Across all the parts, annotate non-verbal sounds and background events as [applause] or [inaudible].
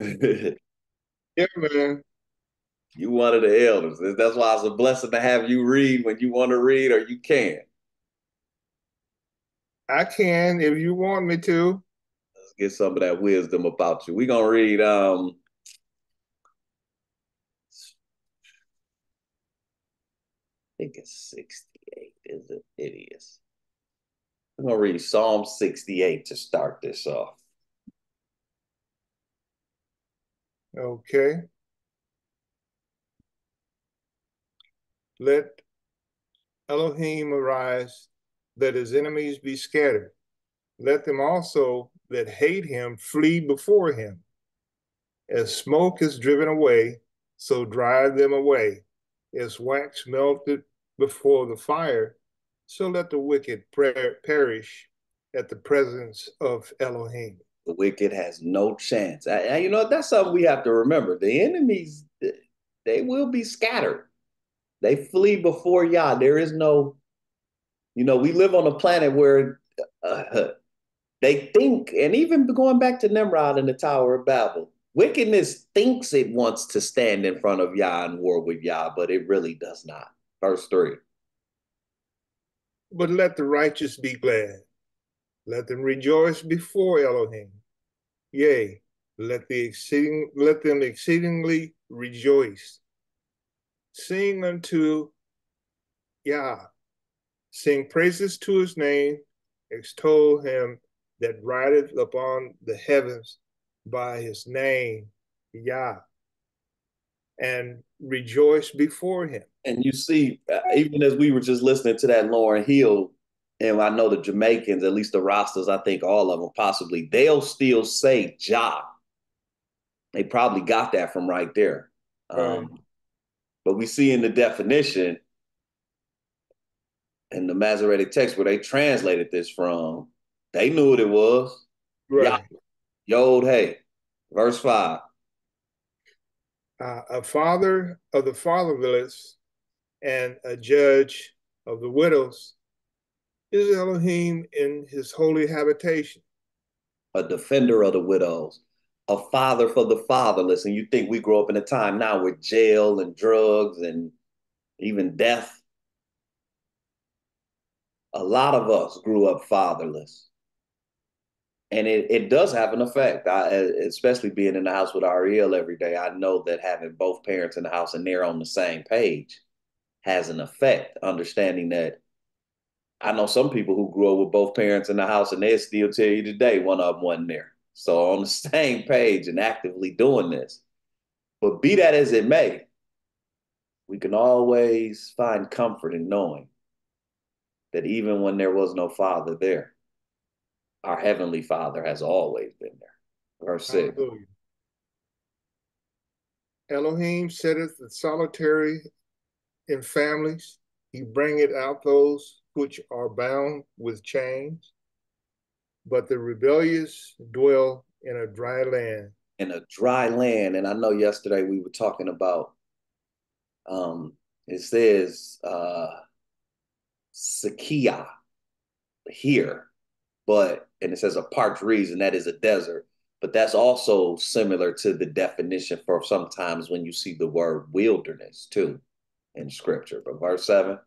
[laughs] yeah, man. You one of the elders. That's why it's a blessing to have you read when you want to read or you can. I can if you want me to. Let's get some of that wisdom about you. We're gonna read um I think it's 68, is it? It is. I'm gonna read Psalm 68 to start this off. Okay. Let Elohim arise, let his enemies be scattered. Let them also that hate him flee before him. As smoke is driven away, so drive them away. As wax melted before the fire, so let the wicked perish at the presence of Elohim. The wicked has no chance. And you know, that's something we have to remember. The enemies, they will be scattered. They flee before Yah. There is no, you know, we live on a planet where uh, they think, and even going back to Nimrod and the Tower of Babel, wickedness thinks it wants to stand in front of Yah and war with Yah, but it really does not. Verse 3. But let the righteous be glad. Let them rejoice before Elohim. Yea, let the exceeding let them exceedingly rejoice. Sing unto Yah. Sing praises to his name. Extol him that rideth upon the heavens by his name, Yah. And rejoice before him. And you see, uh, even as we were just listening to that Lauryn Hill, and I know the Jamaicans, at least the Rastas, I think all of them possibly, they'll still say Jah. They probably got that from right there. Right. Um, but we see in the definition in the Masoretic text where they translated this from, they knew what it was. Right. Yod Hey, verse 5. Uh, a father of the fatherless and a judge of the widows is Elohim in his holy habitation. A defender of the widows, a father for the fatherless. And you think we grow up in a time now with jail and drugs and even death. A lot of us grew up fatherless. And it, it does have an effect, I, especially being in the house with Ariel every day. I know that having both parents in the house and they're on the same page has an effect, understanding that I know some people who grew up with both parents in the house and they still tell you today one of them wasn't there. So [laughs] on the same page and actively doing this. But be that as it may, we can always find comfort in knowing that even when there was no father there, our heavenly father has always been there. Verse 6. Elohim setteth the solitary in families. He bringeth out those which are bound with chains. But the rebellious dwell in a dry land. In a dry land. And I know yesterday we were talking about um it says uh Sakia here, but and it says a parched reason that is a desert. But that's also similar to the definition for sometimes when you see the word wilderness too in scripture. But verse 7.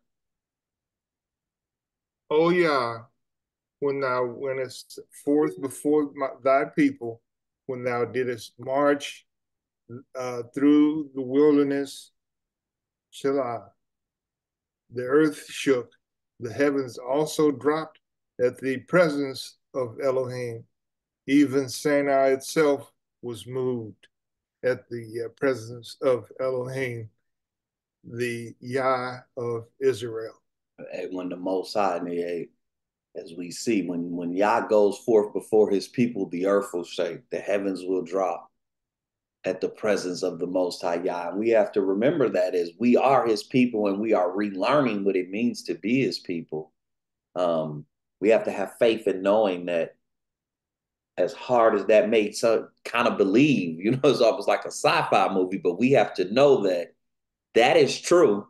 Oh, yeah. When thou wentest forth before my, thy people, when thou didst march uh, through the wilderness, Shelah, the earth shook, the heavens also dropped at the presence of Elohim. Even Sinai itself was moved at the uh, presence of Elohim the Yah of Israel. When the Most High, and as we see, when, when Yah goes forth before his people, the earth will shake, the heavens will drop at the presence of the Most High Yah. And we have to remember that as we are his people and we are relearning what it means to be his people. Um, we have to have faith in knowing that as hard as that may so kind of believe, [laughs] you know, it's almost like a sci-fi movie, but we have to know that that is true.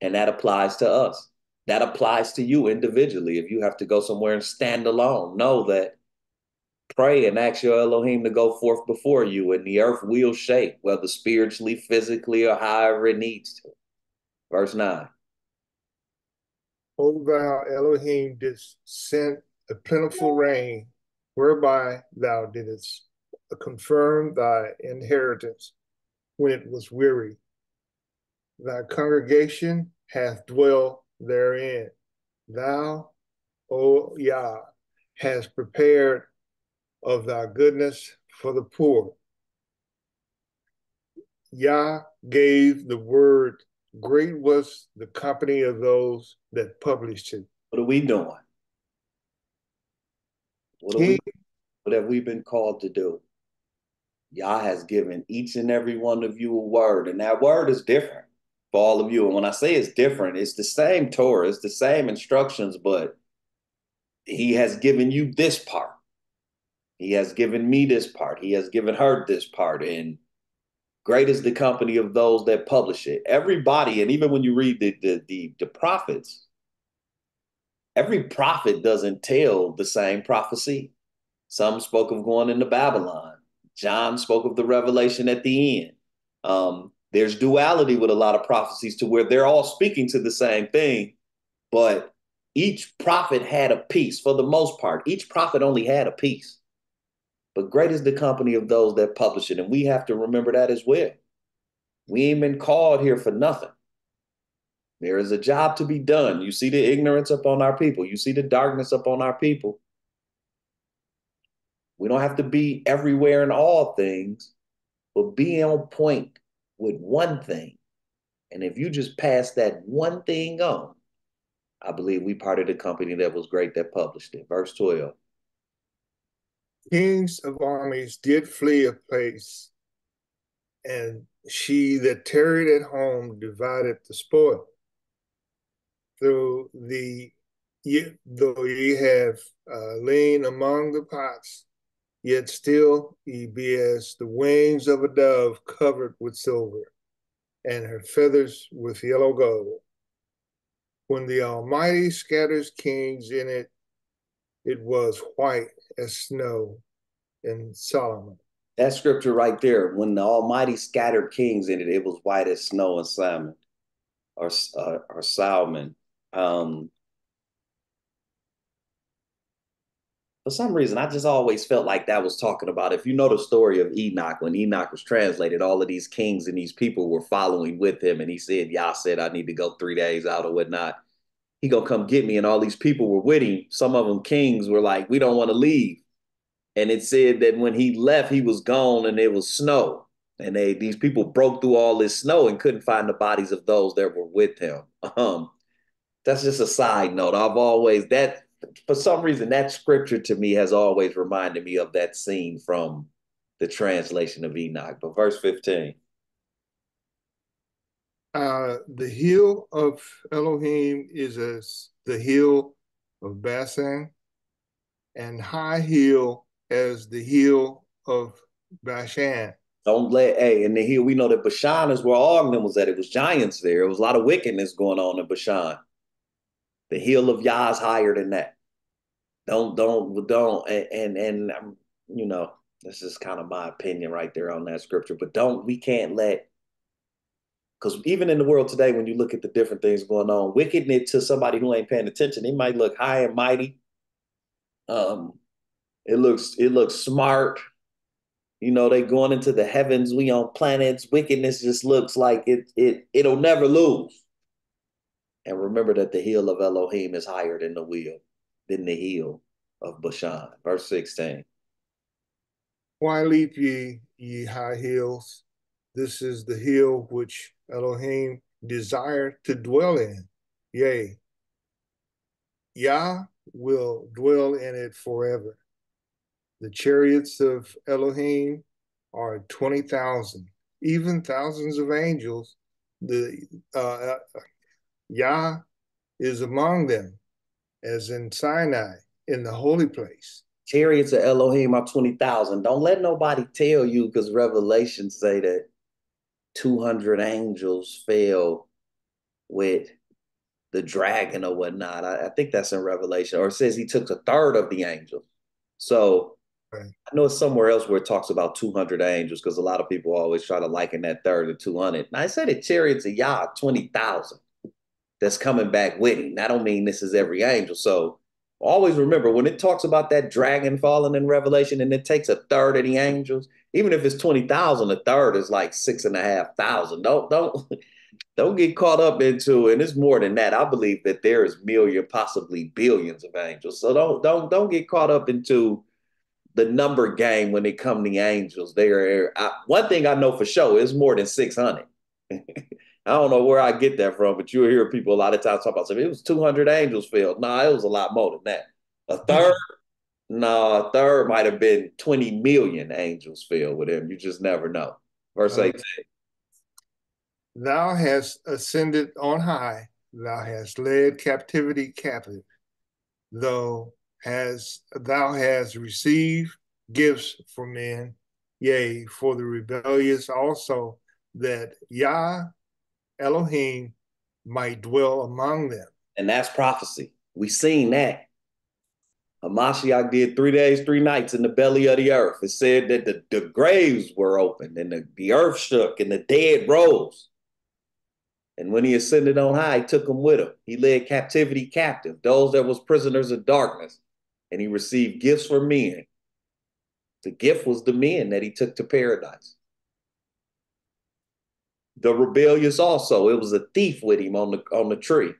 And that applies to us. That applies to you individually. If you have to go somewhere and stand alone, know that Pray and ask your Elohim to go forth before you, and the earth will shake, whether spiritually, physically, or however it needs to. Verse 9. O thou Elohim didst send a plentiful rain, whereby thou didst confirm thy inheritance when it was weary. Thy congregation hath dwelt therein. Thou, O Yah, has prepared of thy goodness for the poor. Yah gave the word, great was the company of those that published it. What are we doing? What, we, what have we been called to do? Yah has given each and every one of you a word, and that word is different for all of you. And when I say it's different, it's the same Torah, it's the same instructions, but he has given you this part. He has given me this part. He has given her this part. And great is the company of those that publish it. Everybody, and even when you read the the the, the prophets, every prophet doesn't tell the same prophecy. Some spoke of going into Babylon. John spoke of the revelation at the end. Um, there's duality with a lot of prophecies to where they're all speaking to the same thing, but each prophet had a piece for the most part. Each prophet only had a piece. But great is the company of those that publish it. And we have to remember that as well. We ain't been called here for nothing. There is a job to be done. You see the ignorance upon our people, you see the darkness upon our people. We don't have to be everywhere in all things, but be on point with one thing. And if you just pass that one thing on, I believe we part of the company that was great that published it. Verse 12. Kings of armies did flee a place, and she that tarried at home divided the spoil. Through the though ye have uh, lain among the pots, yet still ye be as the wings of a dove covered with silver, and her feathers with yellow gold. When the Almighty scatters kings in it, it was white as snow in Solomon. That scripture right there, when the Almighty scattered kings in it, it was white as snow in Salmon or, uh, or Salmon. Um, for some reason, I just always felt like that was talking about. If you know the story of Enoch, when Enoch was translated, all of these kings and these people were following with him, and he said, "Yah said I need to go three days out or whatnot. He gonna come get me." And all these people were with him. Some of them kings were like, "We don't want to leave," and it said that when he left, he was gone, and it was snow, and they these people broke through all this snow and couldn't find the bodies of those that were with him. [laughs] Um, that's just a side note. I've always that for some reason, that scripture to me has always reminded me of that scene from the translation of Enoch. But verse 15. Uh, the hill of Elohim is as the hill of Bashan, and high hill as the hill of Bashan. Don't let hey, in the hill we know that Bashan is where Og was at. It was giants there. It was a lot of wickedness going on in Bashan. The hill of Yah is higher than that. Don't don't don't and and, and um, you know this is kind of my opinion right there on that scripture. But don't we can't let because even in the world today, when you look at the different things going on, wickedness to somebody who ain't paying attention, it might look high and mighty. Um, it looks it looks smart. You know, they going into the heavens. We on planets. Wickedness just looks like it. It it'll never lose. And remember that the heel of Elohim is higher than the wheel than the hill of Bashan. Verse 16. Why leap ye, ye high hills? This is the hill which Elohim desired to dwell in. Yea, Yah will dwell in it forever. The chariots of Elohim are 20,000, even thousands of angels. The uh, Yah is among them as in Sinai in the holy place. Chariots of Elohim are 20,000. Don't let nobody tell you because Revelations say that 200 angels fell with the dragon or whatnot. I, I think that's in Revelation, or it says he took a third of the angels. So Right. I know it's somewhere else where it talks about 200 angels because a lot of people always try to liken that third to 200. And I said the chariots of Yah 20,000 that's coming back with him. I don't mean this is every angel. So always remember when it talks about that dragon falling in Revelation and it takes a third of the angels, even if it's 20,000, a third is like six and a half thousand. Don't, don't, [laughs] don't get caught up into, and it's more than that. I believe that there is million, possibly billions of angels. So don't, don't, don't get caught up into the number game when it come to angels. They are I, one thing I know for sure is more than 600. [laughs] I don't know where I get that from, but you'll hear people a lot of times talk about something. It was 200 angels filled. No, nah, it was a lot more than that. A hmm. third, no, nah, a third might have been 20 million angels filled with him. You just never know. Verse 18. Thou hast ascended on high, thou hast led captivity captive, though has thou hast received gifts for men, yea, for the rebellious also, that Yah Elohim might dwell among them. And that's prophecy. We seen that. Hamashiach did three days, three nights in the belly of the earth. It said that the, the graves were opened and the, the earth shook and the dead rose. And when he ascended on high, he took them with him. He led captivity captive, those that was prisoners of darkness, and he received gifts for men. The gift was the men that he took to paradise. The rebellious also, it was a thief with him on the on the tree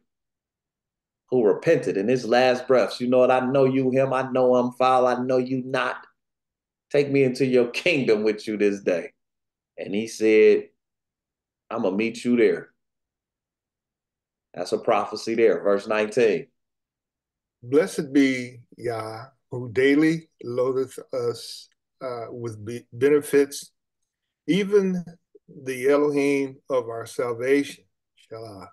who repented in his last breaths. You know what? I know you him. I know I'm foul. I know you not. Take me into your kingdom with you this day. And he said, I'm gonna meet you there. That's a prophecy there, verse 19. Blessed be Yah, who daily loadeth us uh, with be benefits, even the Elohim of our salvation, Shalah.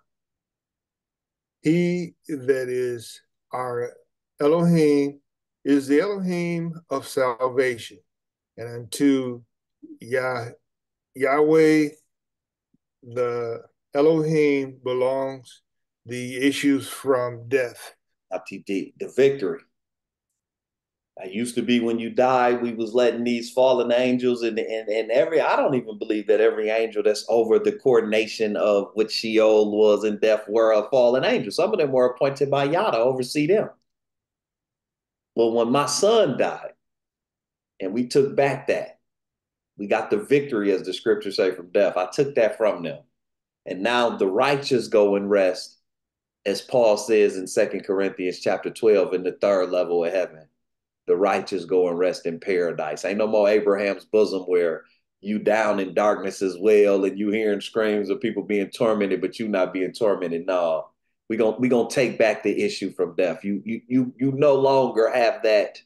He that is our Elohim is the Elohim of salvation, and unto Yah, Yahweh, the Elohim belongs the issues from death. The victory. I used to be when you died, we was letting these fallen angels and, and and every I don't even believe that every angel that's over the coordination of what Sheol was in death were a fallen angel. Some of them were appointed by Yah to oversee them. Well, when my son died, and we took back that, we got the victory, as the scriptures say, from death. I took that from them. And now the righteous go and rest, as Paul says in Second Corinthians chapter 12, in the third level of heaven. The righteous go and rest in paradise. Ain't no more Abraham's bosom where you down in darkness as well and you hearing screams of people being tormented, but you not being tormented. No. We gonna we gonna take back the issue from death. You you you you no longer have that.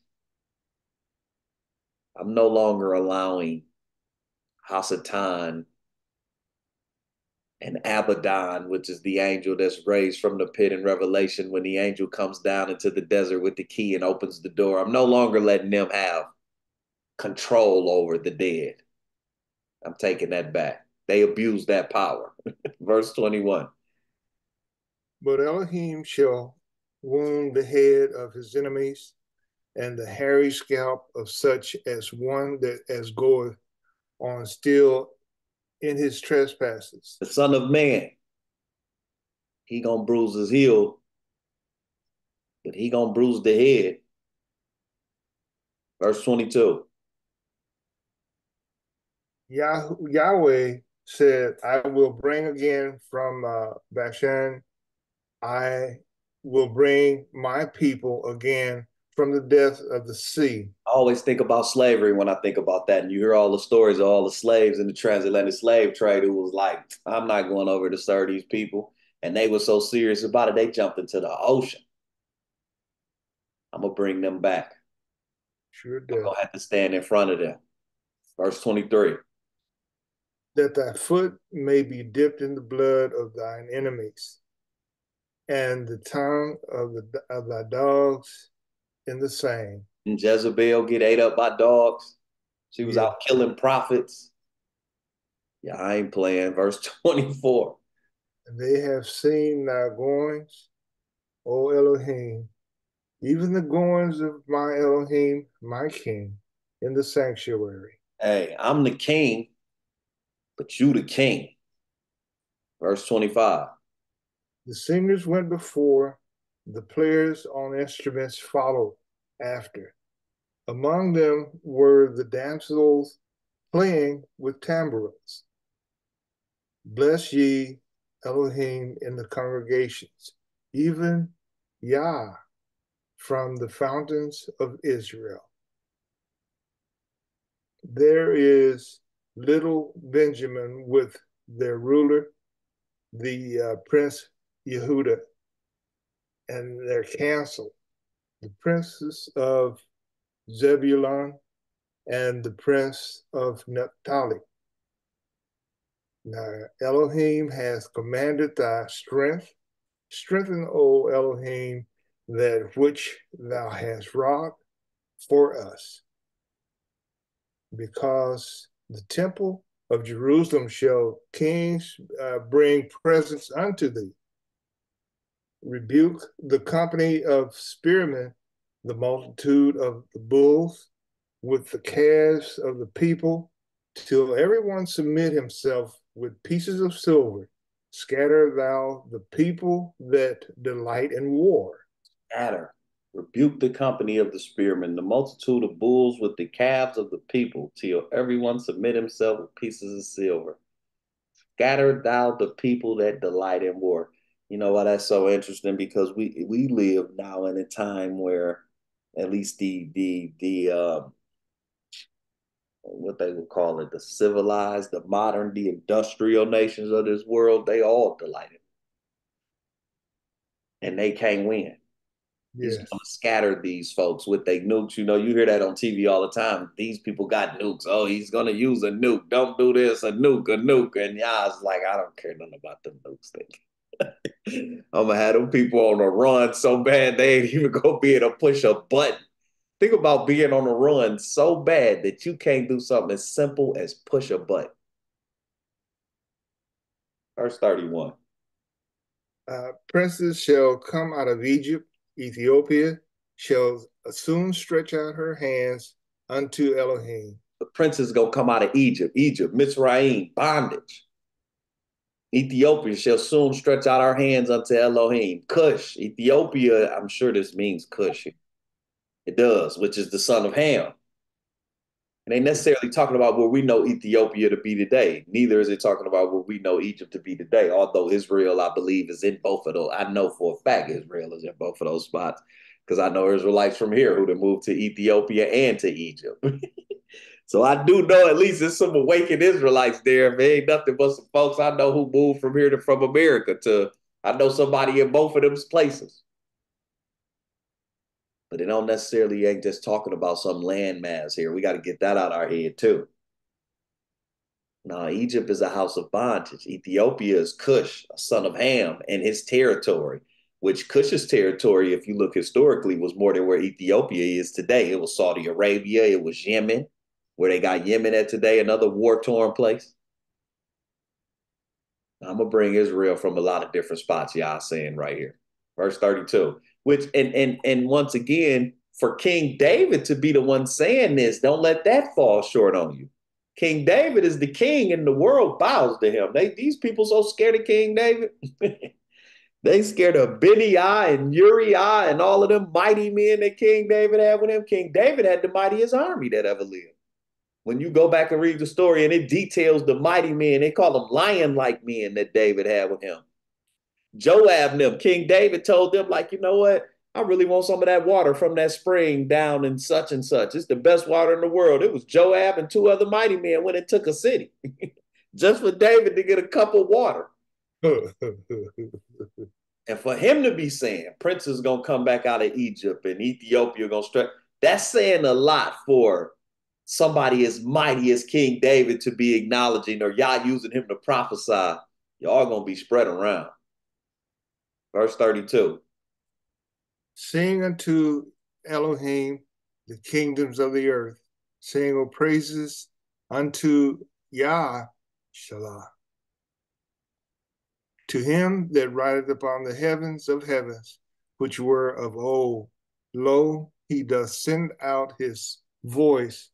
I'm no longer allowing Hasatan and Abaddon, which is the angel that's raised from the pit in Revelation, when the angel comes down into the desert with the key and opens the door. I'm no longer letting them have control over the dead. I'm taking that back. They abuse that power. [laughs] Verse 21. But Elohim shall wound the head of his enemies, and the hairy scalp of such as one that as goeth on still in his trespasses. The Son of Man, he gonna bruise his heel, but he gonna bruise the head. Verse 22. Yah- Yahweh said, I will bring again from uh, Bashan, I will bring my people again from the depth of the sea. I always think about slavery when I think about that. And you hear all the stories of all the slaves in the transatlantic slave trade who was like, I'm not going over to serve these people. And they were so serious about it, they jumped into the ocean. I'm going to bring them back. Sure do. I'm going to have to stand in front of them. Verse 23. That thy foot may be dipped in the blood of thine enemies, and the tongue of, the, of thy dogs in the same. And Jezebel get ate up by dogs. She was Yeah. out killing prophets. Yeah, I ain't playing. Verse [laughs] 24. And they have seen thy goings, O Elohim, even the goings of my Elohim, my King. in the sanctuary. Hey, I'm the king, but you the king. Verse 25. The singers went before, the players on instruments followed after. Among them were the damsels playing with tambourines. Bless ye Elohim in the congregations, even Yah from the fountains of Israel. There is little Benjamin with their ruler, the uh, Prince Yehuda, and their council, the princes of Zebulun and the prince of Naphtali. Now Elohim has commanded thy strength. Strengthen, O Elohim, that which thou hast wrought for us. Because the temple of Jerusalem shall kings uh, bring presents unto thee. Rebuke the company of spearmen, the multitude of the bulls, with the calves of the people, till everyone submit himself with pieces of silver. Scatter thou the people that delight in war. Scatter. Rebuke the company of the spearmen, the multitude of bulls with the calves of the people, till everyone submit himself with pieces of silver. Scatter thou the people that delight in war. You know why that's so interesting? Because we we live now in a time where at least the the the um, what they would call it, the civilized, the modern, the industrial nations of this world, they all delighted. And they can't win. Yes. Gonna scatter these folks with their nukes. You know, you hear that on TV all the time. These people got nukes. Oh, he's gonna use a nuke. Don't do this, a nuke, a nuke. And y'all's like, I don't care nothing about the nukes thing. I'm gonna have them people on the run so bad they ain't even gonna be able to push a button Think about being on a run so bad that you can't do something as simple as push a button. Verse 31. Uh, princes shall come out of Egypt, Ethiopia shall soon stretch out her hands unto Elohim. The princes gonna come out of Egypt, Egypt, Mitzrayim, bondage. Ethiopia shall soon stretch out our hands unto Elohim. Cush, Ethiopia, I'm sure this means Cush. It does, which is the son of Ham. And they necessarily talking about where we know Ethiopia to be today. Neither is it talking about where we know Egypt to be today. Although Israel, I believe, is in both of those. I know for a fact Israel is in both of those spots because I know Israelites from here who have moved to Ethiopia and to Egypt. [laughs] so I do know at least there's some awakened Israelites there. There ain't nothing but some folks I know who moved from here to from America to. I know somebody in both of those places but they don't necessarily ain't just talking about some landmass here. We got to get that out of our head too. Now, Egypt is a house of bondage. Ethiopia is Cush, a son of Ham, and his territory, which Cush's territory, if you look historically, was more than where Ethiopia is today. It was Saudi Arabia, it was Yemen, where they got Yemen at today, another war torn place. I'm gonna bring Israel from a lot of different spots, y'all saying right here. Verse 32 which and and and once again for King David to be the one saying this, don't let that fall short on you. King David is the king, and the world bows to him. They these people so scared of King David. [laughs] they scared of Benaiah and Uriah and all of them mighty men that King David had with him. King David had the mightiest army that ever lived. When you go back and read the story, and it details the mighty men, they call them lion-like men that David had with him. Joab and them, King David told them, like, you know what? I really want some of that water from that spring down in such and such. It's the best water in the world. It was Joab and two other mighty men when it took a city [laughs] just for David to get a cup of water. [laughs] and for him to be saying, Prince is going to come back out of Egypt and Ethiopia going to strike, that's saying a lot for somebody as mighty as King David to be acknowledging or y'all using him to prophesy. Y'all to be spread around. Verse 32. Sing unto Elohim the kingdoms of the earth. Sing O praises unto Yah Shalah. To him that rideth upon the heavens of heavens, which were of old, lo, he doth send out his voice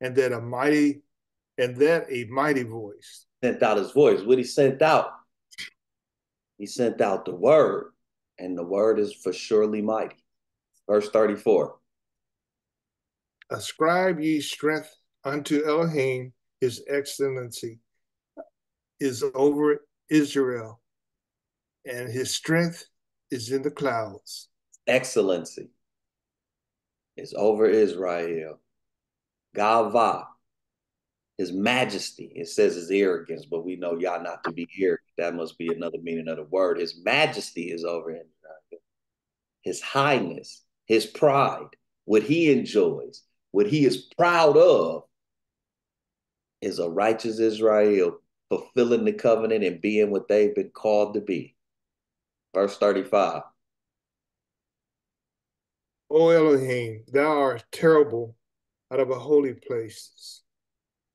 and that a mighty and that a mighty voice sent out his voice. What he sent out? He sent out the word, and the word is for surely mighty. Verse 34. Ascribe ye strength unto Elohim, his excellency is over Israel, and his strength is in the clouds. Excellency is over Israel. Gava, his majesty. It says his arrogance, but we know y'all not to be arrogant. That must be another meaning of the word. His majesty is over him. His highness, his pride, what he enjoys, what he is proud of is a righteous Israel fulfilling the covenant and being what they've been called to be. Verse 35. O Elohim, thou art terrible out of a holy places,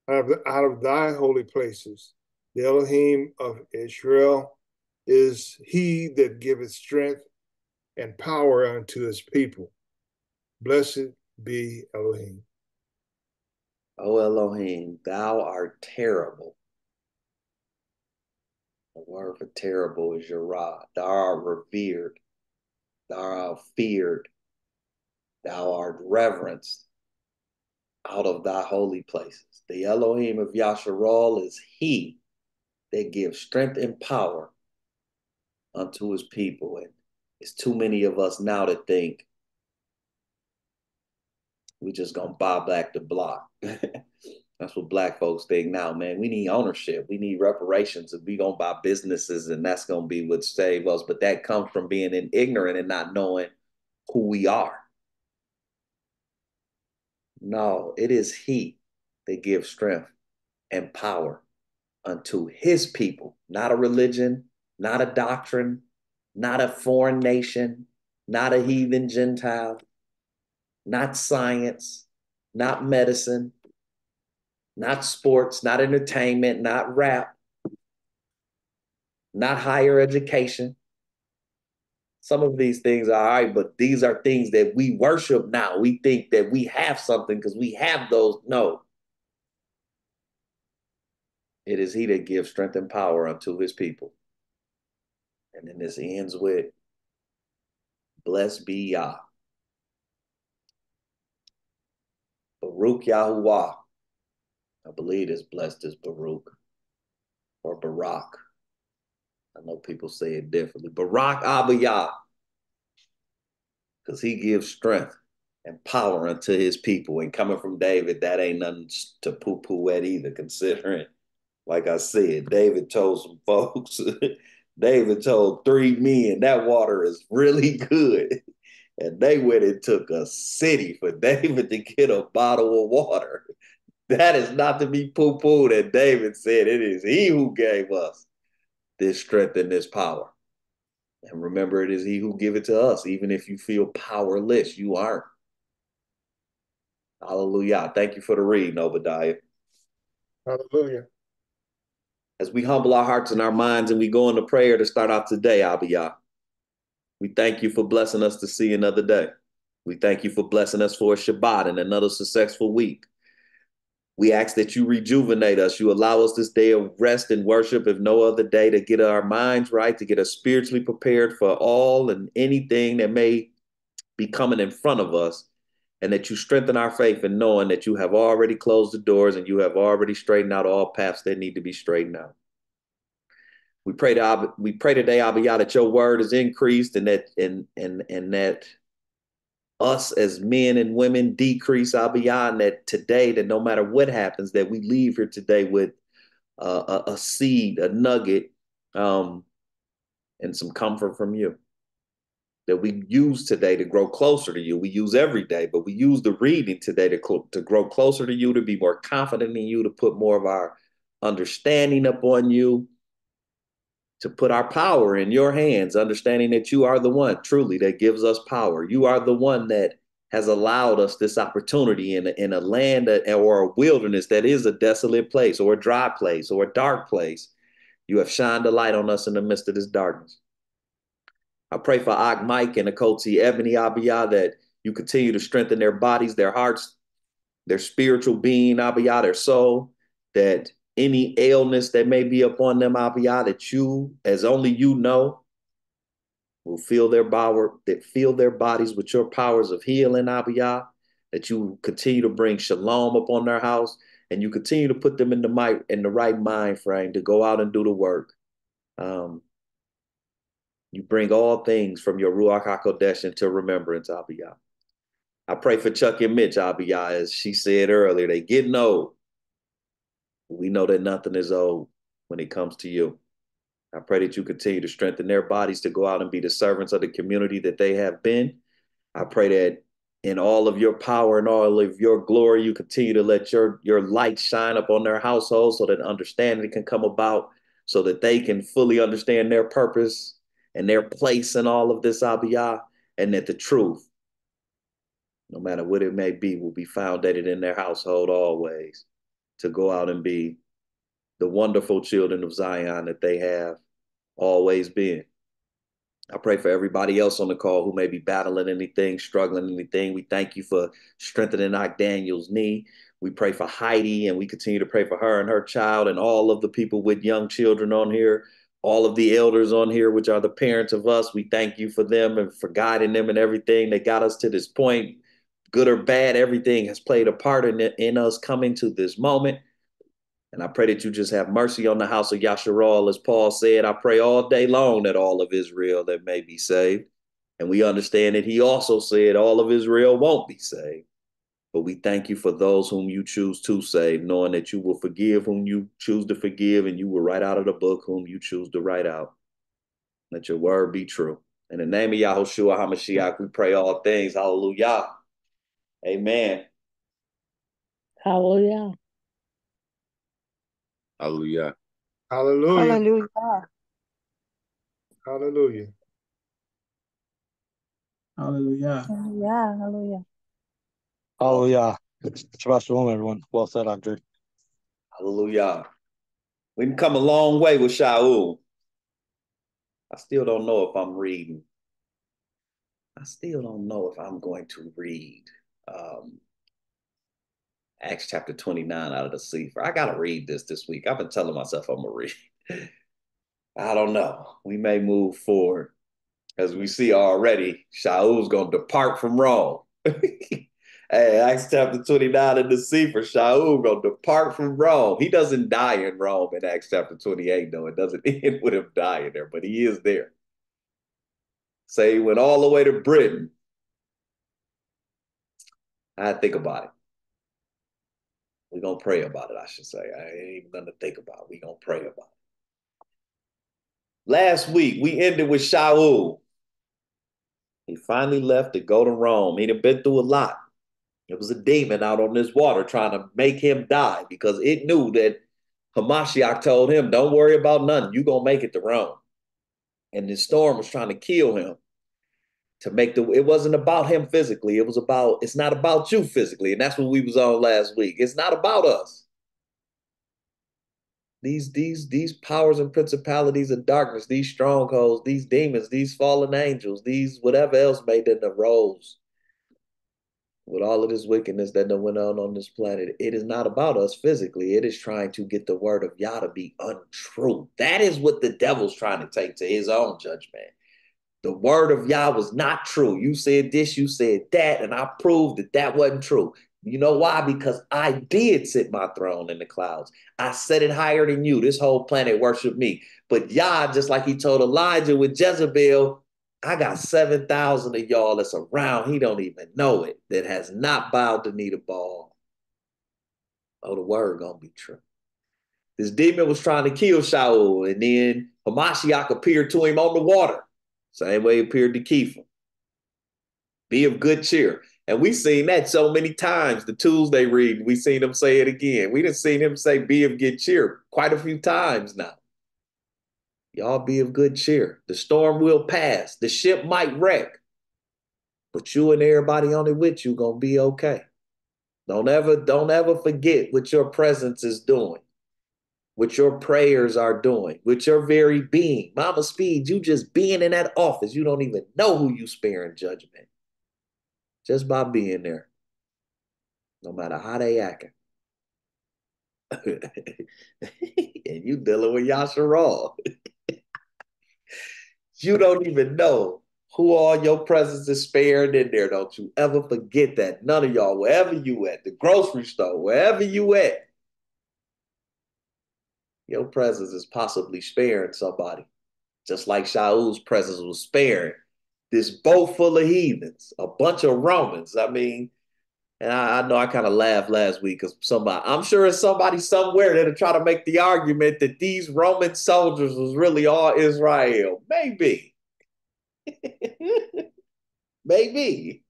out of, out of thy holy places. The Elohim of Israel is he that giveth strength and power unto his people. Blessed be Elohim. O Elohim, thou art terrible the word for terrible is Yerah. Thou art revered. Thou art feared. Thou art reverenced out of thy holy places. The Elohim of Yasharal is he that gives strength and power unto his people. And it's too many of us now to think we're just gonna buy back the block. [laughs] That's what black folks think now, man. We need ownership. We need reparations. If we gonna buy businesses, and that's gonna be what save us. But that comes from being in ignorant and not knowing who we are. No, it is He that gives strength and power unto His people, not a religion, not a doctrine, not a foreign nation, not a heathen Gentile, not science, not medicine not sports, not entertainment, not rap, not higher education. Some of these things are all right, but these are things that we worship now. We think that we have something because we have those. No. It is He that gives strength and power unto His people. And then this ends with, Blessed be Yah. Baruch Yahuwah I believe it's blessed as Baruch or Barak. I know people say it differently. Barak Abiyah. Because he gives strength and power unto his people. And coming from David, that ain't nothing to poo-poo at either, considering, like I said, David told some [laughs] folks, David told three men that water is really good. And they went and took a city for [laughs] David to get a bottle of water. That is not to be poo pooed. And David said, It is He who gave us this strength and this power. And remember, it is He who give it to us. Even if you feel powerless, you aren't. Hallelujah. Thank you for the read, Obadiah. Hallelujah. As we humble our hearts and our minds and we go into prayer to start off today, Abiyah, we thank you for blessing us to see another day. We thank you for blessing us for a Shabbat and another successful week. We ask that you rejuvenate us. You allow us this day of rest and worship, if no other day, to get our minds right, to get us spiritually prepared for all and anything that may be coming in front of us, and that you strengthen our faith in knowing that you have already closed the doors and you have already straightened out all paths that need to be straightened out. We pray to we pray today, Abiyah, that your word is increased and that and and and that us as men and women decrease our beyond that today that no matter what happens that we leave here today with uh, a, a, seed a nugget um, and some comfort from you. That we use today to grow closer to you. We use every day but we use the reading today to, to grow closer to you to be more confident in you to put more of our understanding upon you to put our power in your hands, understanding that you are the one truly that gives us power. You are the one that has allowed us this opportunity in a, in a land or a wilderness that is a desolate place or a dry place or a dark place. You have shined a light on us in the midst of this darkness. I pray for Og Mike and Akoti Ebony Abiyah that you continue to strengthen their bodies, their hearts, their spiritual being, Abiyah, their soul, that any illness that may be upon them, Abiyah, that you, as only you know, will fill their power, that fill their bodies with your powers of healing, Abiyah, that you continue to bring shalom upon their house, and you continue to put them in the might in the right mind frame to go out and do the work. Um, you bring all things from your Ruach HaKodesh into remembrance, Abiyah. I pray for Chuck and Mitch, Abiyah, as she said earlier, they getting old. We know that nothing is old when it comes to you. I pray that you continue to strengthen their bodies to go out and be the servants of the community that they have been. I pray that in all of your power and all of your glory, you continue to let your, your light shine up on their household so that understanding can come about, so that they can fully understand their purpose and their place in all of this Abiyah, and that the truth, no matter what it may be, will be founded in their household always to go out and be the wonderful children of Zion that they have always been. I pray for everybody else on the call who may be battling anything, struggling anything. We thank you for strengthening Ike Daniel's knee. We pray for Heidi and we continue to pray for her and her child and all of the people with young children on here, all of the elders on here, which are the parents of us. We thank you for them and for guiding them and everything that got us to this point. Good or bad, everything has played a part in, it, in us coming to this moment. And I pray that you just have mercy on the house of Yasharal. As Paul said, I pray all day long that all of Israel that may be saved. And we understand that he also said all of Israel won't be saved. But we thank you for those whom you choose to save, knowing that you will forgive whom you choose to forgive, and you will write out of the book whom you choose to write out. Let your word be true. In the name of Yahushua HaMashiach, we pray all things. Hallelujah. Amen. Hallelujah. Hallelujah. Hallelujah. Hallelujah. Hallelujah. Hallelujah. Hallelujah. Hallelujah. Hallelujah. Shabbat shalom, everyone. Well said, Andre. Hallelujah. We can come a long way with Shaul. I still don't know if I'm reading. I still don't know if I'm going to read um, Acts chapter 29 out of the Sefer. I got to read this this week. I've been telling myself I'm going to read. [laughs] I don't know. We may move forward. As we see already, Shaul's going to depart from Rome. [laughs] hey, Acts chapter 29 in the Sefer, Shaul going to depart from Rome. He doesn't die in Rome in Acts chapter 28, though. It doesn't [laughs] end with him dying there, but he is there. Say he went all the way to Britain. I think about it. We're to pray about it, I should say. I ain't even to think about it. We're to pray about it. Last week, we ended with Shaul. He finally left to go to Rome. He'd have been through a lot. It was a demon out on this water trying to make him die because it knew that Hamashiach told him, Don't worry about nothing. You're going to make it to Rome. And the storm was trying to kill him to make the it wasn't about him physically it was about it's not about you physically and that's what we was on last week. It's not about us. These these these powers and principalities of darkness these strongholds these demons these fallen angels these whatever else made them arose with all of this wickedness that went on on this planet it is not about us physically. It is trying to get the word of yah to be untrue. That is what the devil's trying to take to his own judgment the word of Yah was not true. You said this, you said that, and I proved that that wasn't true. You know why? Because I did sit my throne in the clouds. I set it higher than you. This whole planet worshiped me. But Yah, just like he told Elijah with Jezebel, I got 7,000 of y'all that's around. He don't even know it, that has not bowed the knee to Baal. Oh, the word gonna be true. This demon was trying to kill Shaul, and then Hamashiach appeared to him on the water. Same way appeared to Kepha. Be of good cheer. And we've seen that so many times. The tools they read, we've seen him say it again. We didn't seen him say be of good cheer quite a few times now. Y'all be of good cheer. The storm will pass. The ship might wreck. But you and everybody on it with you gonna be okay. Don't ever, don't ever forget what your presence is doing what your prayers are doing, with your very being. Mama Speed, you just being in that office, you don't even know who you sparing judgment just by being there. no matter how they acting. [laughs] and you dealing with Yasharal. [laughs] you don't even know who all your presence is spared in there. Don't you ever forget that. None of y'all, wherever you at, the grocery store, wherever you at, your presence is possibly sparing somebody. Just like Shaul's presence was sparing this boat full of heathens, a bunch of Romans. I mean, and I, I know I kind of laughed last week because somebody, I'm sure it's somebody somewhere that'll try to make the argument that these Roman soldiers was really all Israel. Maybe. [laughs] Maybe.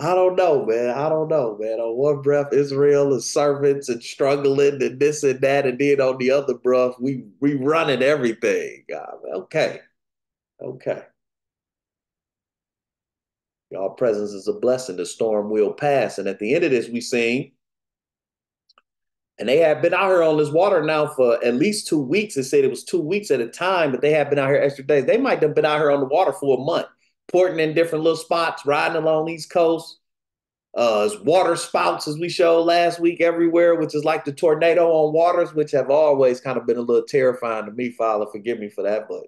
I don't know, man. I don't know, man. On one breath, Israel is servants and struggling and this and that, and then on the other breath, we we running everything. God, okay, okay. Y'all presence is a blessing. The storm will pass, and at the end of this, we sing. And they have been out here on this water now for at least two weeks. They said it was two weeks at a time, but they have been out here extra days. They might have been out here on the water for a month porting in different little spots, riding along East Coast. Uh, water spouts, as we showed last week, everywhere, which is like the tornado on waters, which have always kind of been a little terrifying to me. Father, forgive me for that, but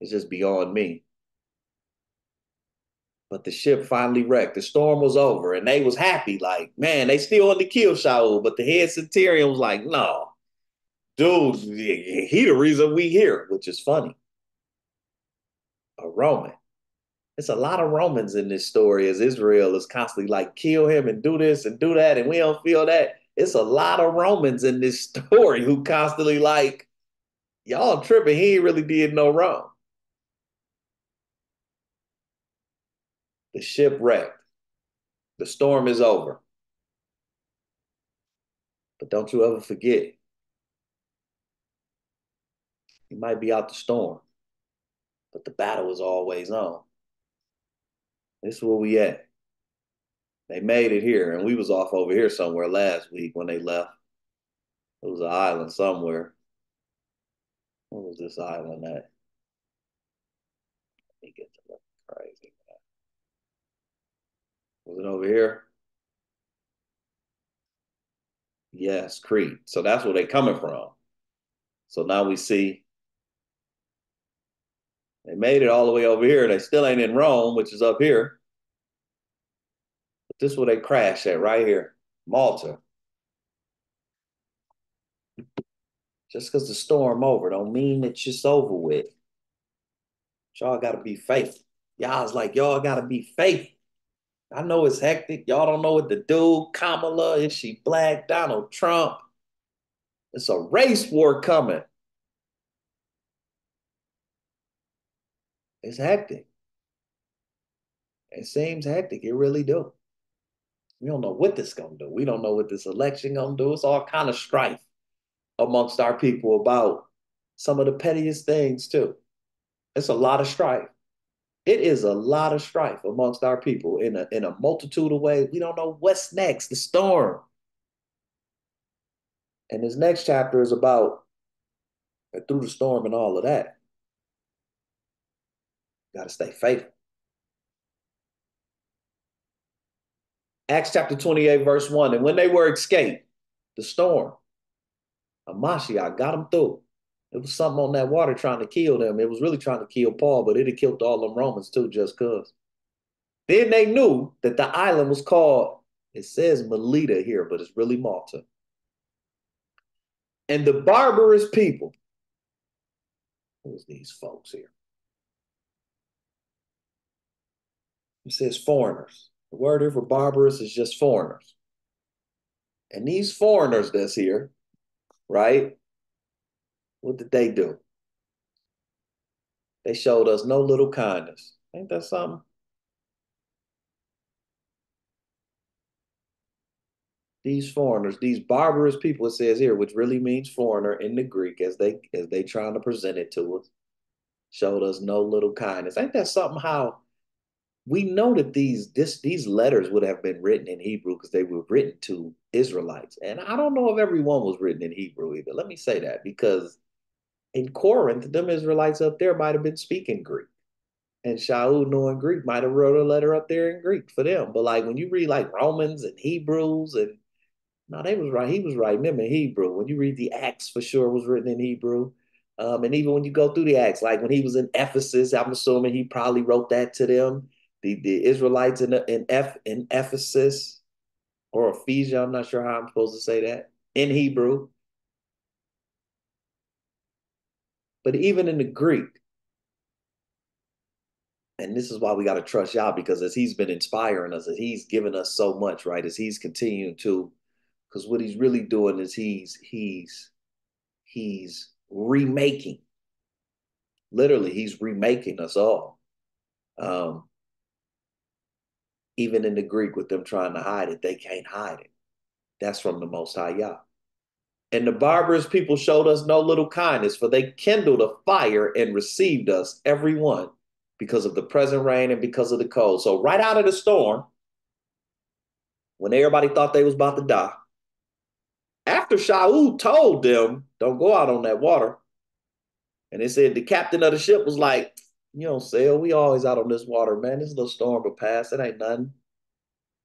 it's just beyond me. But the ship finally wrecked. The storm was over, and they was happy. Like, man, they still want to kill Shaul, but the head centurion was like, no, dude, he the reason we here, which is funny a Roman. It's a lot of Romans in this story as Israel is constantly like, kill him and do this and do that, and we don't feel that. It's a lot of Romans in this [laughs] story who constantly like, y'all tripping. He really did no wrong. The ship wrecked. The storm is over. But don't you ever forget, you might be out the storm but the battle is always on. This is where we at. They made it here, and we was off over here somewhere last week when they left. It was an island somewhere. What was this island at? Let me get to look crazy. Was it over here? Yes, Crete. So that's where they coming from. So now we see they made it all the way over here. They still ain't in Rome, which is up here. But this is where they crash at, right here, Malta. Just because the storm over don't mean it's just over with. Y'all got to be faithful. Y'all's like, y'all got to be faithful. I know it's hectic. Y'all don't know what to do. Kamala, is she black? Donald Trump. It's a race war coming. It's hectic. It seems hectic. It really do. We don't know what this gonna do. We don't know what this election gonna do. It's all kind of strife amongst our people about some of the pettiest things too. It's a lot of strife. It is a lot of strife amongst our people in a in a multitude of ways. We don't know what's next. The storm. And this next chapter is about through the storm and all of that. Got to stay faithful. Acts chapter 28, verse 1. And when they were escaped, the storm, Amashiach got them through. It was something on that water trying to kill them. It was really trying to kill Paul, but it had killed all them Romans too, just because. Then they knew that the island was called, it says Melita here, but it's really Malta. And the barbarous people, who's these folks here? It says foreigners. The word here for barbarous is just foreigners. And these foreigners that's here, right? What did they do? They showed us no little kindness. Ain't that something? These foreigners, these barbarous people, it says here, which really means foreigner in the Greek, as they as they trying to present it to us, showed us no little kindness. Ain't that something how we know that these this these letters would have been written in Hebrew because they were written to Israelites. And I don't know if everyone was written in Hebrew either. Let me say that because in Corinth, them Israelites up there might have been speaking Greek. and Shaul knowing Greek might have wrote a letter up there in Greek for them. But like when you read like Romans and Hebrews and no, they was right. He was writing them in Hebrew. When you read the Acts, for sure was written in Hebrew. Um, and even when you go through the Acts, like when he was in Ephesus, I'm assuming he probably wrote that to them. The the Israelites in in F in Ephesus or Ephesia, I'm not sure how I'm supposed to say that in Hebrew. But even in the Greek, and this is why we got to trust Yah because as he's been inspiring us, as he's given us so much, right? As he's continuing to, because what he's really doing is he's he's he's remaking. Literally, he's remaking us all. Um, even in the Greek, with them trying to hide it, they can't hide it. That's from the Most High Yah. And the barbarous people showed us no little kindness, for they kindled a fire and received us, every one, because of the present rain and because of the cold. So right out of the storm, when everybody thought they was about to die, after Shaul told them, don't go out on that water, and they said the captain of the ship was like, you don't sail, we always out on this water, man. This little storm will pass, it ain't nothing.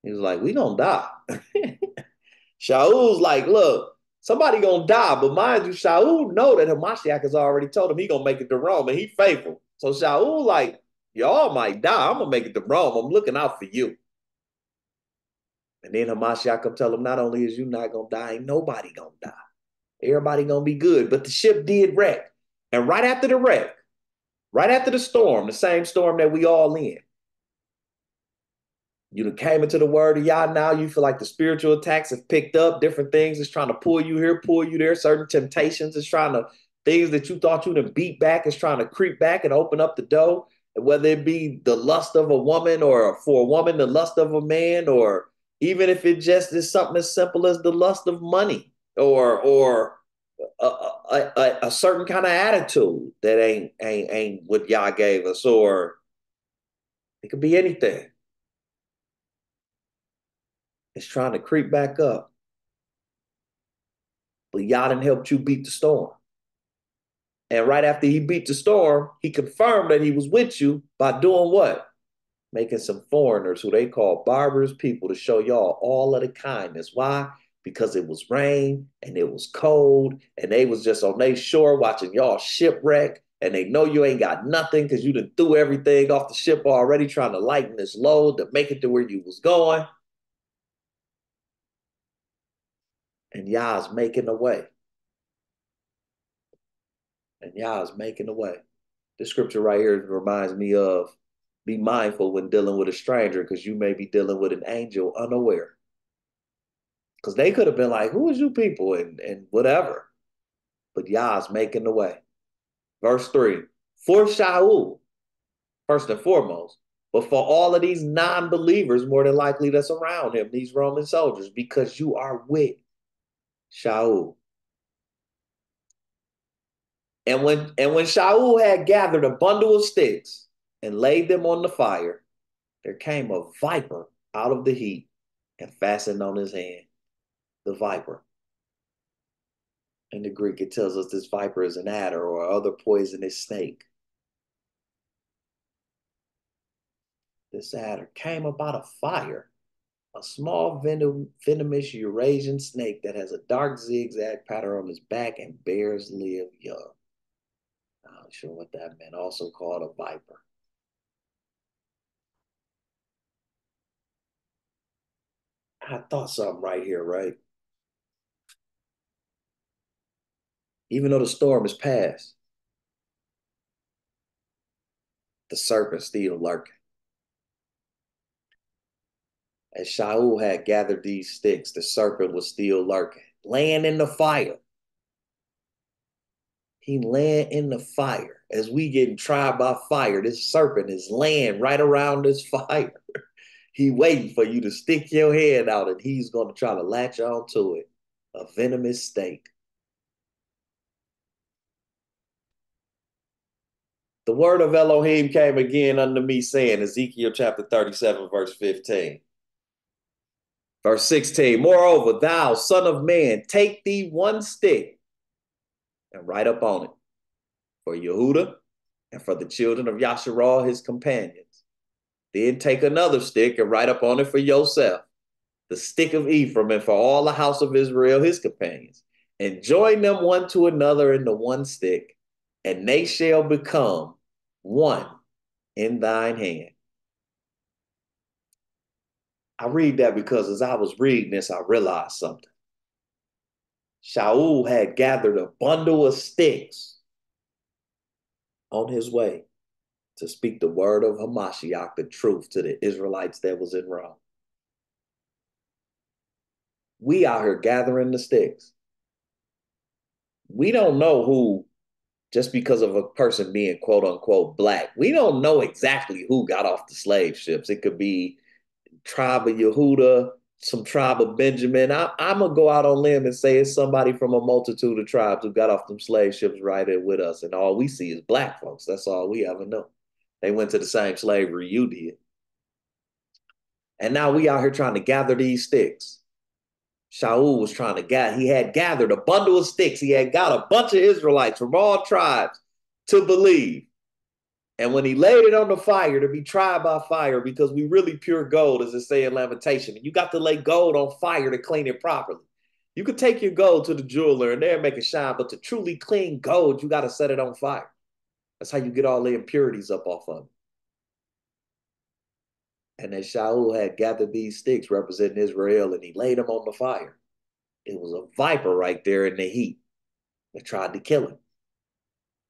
He was like, we gonna die. [laughs] Shaul's like, look, somebody gonna die. But mind you, Shaul know that Hamashiach has already told him he gonna make it to Rome, and he faithful. So Shaul like, y'all might die. I'm gonna make it to Rome. I'm looking out for you. And then Hamashiach come tell him, not only is you not gonna die, ain't nobody gonna die. Everybody gonna be good. But the ship did wreck. And right after the wreck, right after the storm, the same storm that we all in, you came into the word of Yah now. You feel like the spiritual attacks have picked up. Different things is trying to pull you here, pull you there. Certain temptations is trying to things that you thought you would beat back is trying to creep back and open up the door. And whether it be the lust of a woman or for a woman, the lust of a man, or even if it just is something as simple as the lust of money or or a, a, a, certain kind of attitude that ain't ain't ain't what Yah gave us, or it could be anything. It's trying to creep back up. But Yah didn't help you beat the storm. And right after he beat the storm, he confirmed that he was with you by doing what? Making some foreigners who they call barbarous people to show y'all all of the kindness. Why? Because it was rain and it was cold and they was just on their shore watching y'all shipwreck and they know you ain't got nothing because you done threw everything off the ship already trying to lighten this load to make it to where you was going. And Yah's making a way. And Yah's making a way. The scripture right here reminds me of be mindful when dealing with a stranger because you may be dealing with an angel unaware. Because they could have been like, who is you people? And, and whatever. But Yah's making the way. Verse 3 For Shaul, first and foremost, but for all of these non believers, more than likely that's around him, these Roman soldiers, because you are with Shaul. And when and when Shaul had gathered a bundle of sticks and laid them on the fire, there came a viper out of the heat and fastened on his hand. The viper. In the Greek, it tells us this viper is an adder or other poisonous snake. This adder came about a fire a small venom, venomous Eurasian snake that has a dark zigzag pattern on its back and bears live young. Not sure what that meant. Also called a viper. I thought something right here, right? Even though the storm is past, the serpent still lurking. As Shaul had gathered these sticks, the serpent was still lurking, laying in the fire. He laying in the fire. As we getting tried by fire, this serpent is laying right around this fire. [laughs] he waiting for you to stick your head out and he's going to try to latch onto it. A venomous snake. The word of Elohim came again unto me, saying, Ezekiel chapter 37, verse 15. Verse 16, moreover, thou son of man, take thee one stick and write up on it for Yehuda and for the children of Yasharal, his companions. Then take another stick and write upon it for yourself, the stick of Ephraim, and for all the house of Israel, his companions, and join them one to another in the one stick, and they shall become one in thine hand. I read that because as I was reading this, I realized something. Shaul had gathered a bundle of sticks on his way to speak the word of Hamashiach, the truth to the Israelites that was in Rome. We out here gathering the sticks. We don't know who, just because of a person being quote unquote black, we don't know exactly who got off the slave ships. It could be tribe of Yehuda, some tribe of Benjamin. I, am gonna go out on limb and say it's somebody from a multitude of tribes who got off them slave ships right there with us, and all we see is black folks. That's all we ever know. They went to the same slavery you did. And now we out here trying to gather these sticks. Shaul was trying to gather, he had gathered a bundle of sticks. He had got a bunch of Israelites from all tribes to believe. And when he laid it on the fire to be tried by fire, because we really pure gold, as it say in Lamentation, you got to lay gold on fire to clean it properly. You could take your gold to the jeweler and they'll make it shine, but to truly clean gold, you got to set it on fire. That's how you get all the impurities up off of it. And then Shaul had gathered these sticks representing Israel and he laid them on the fire. It was a viper right there in the heat that tried to kill him.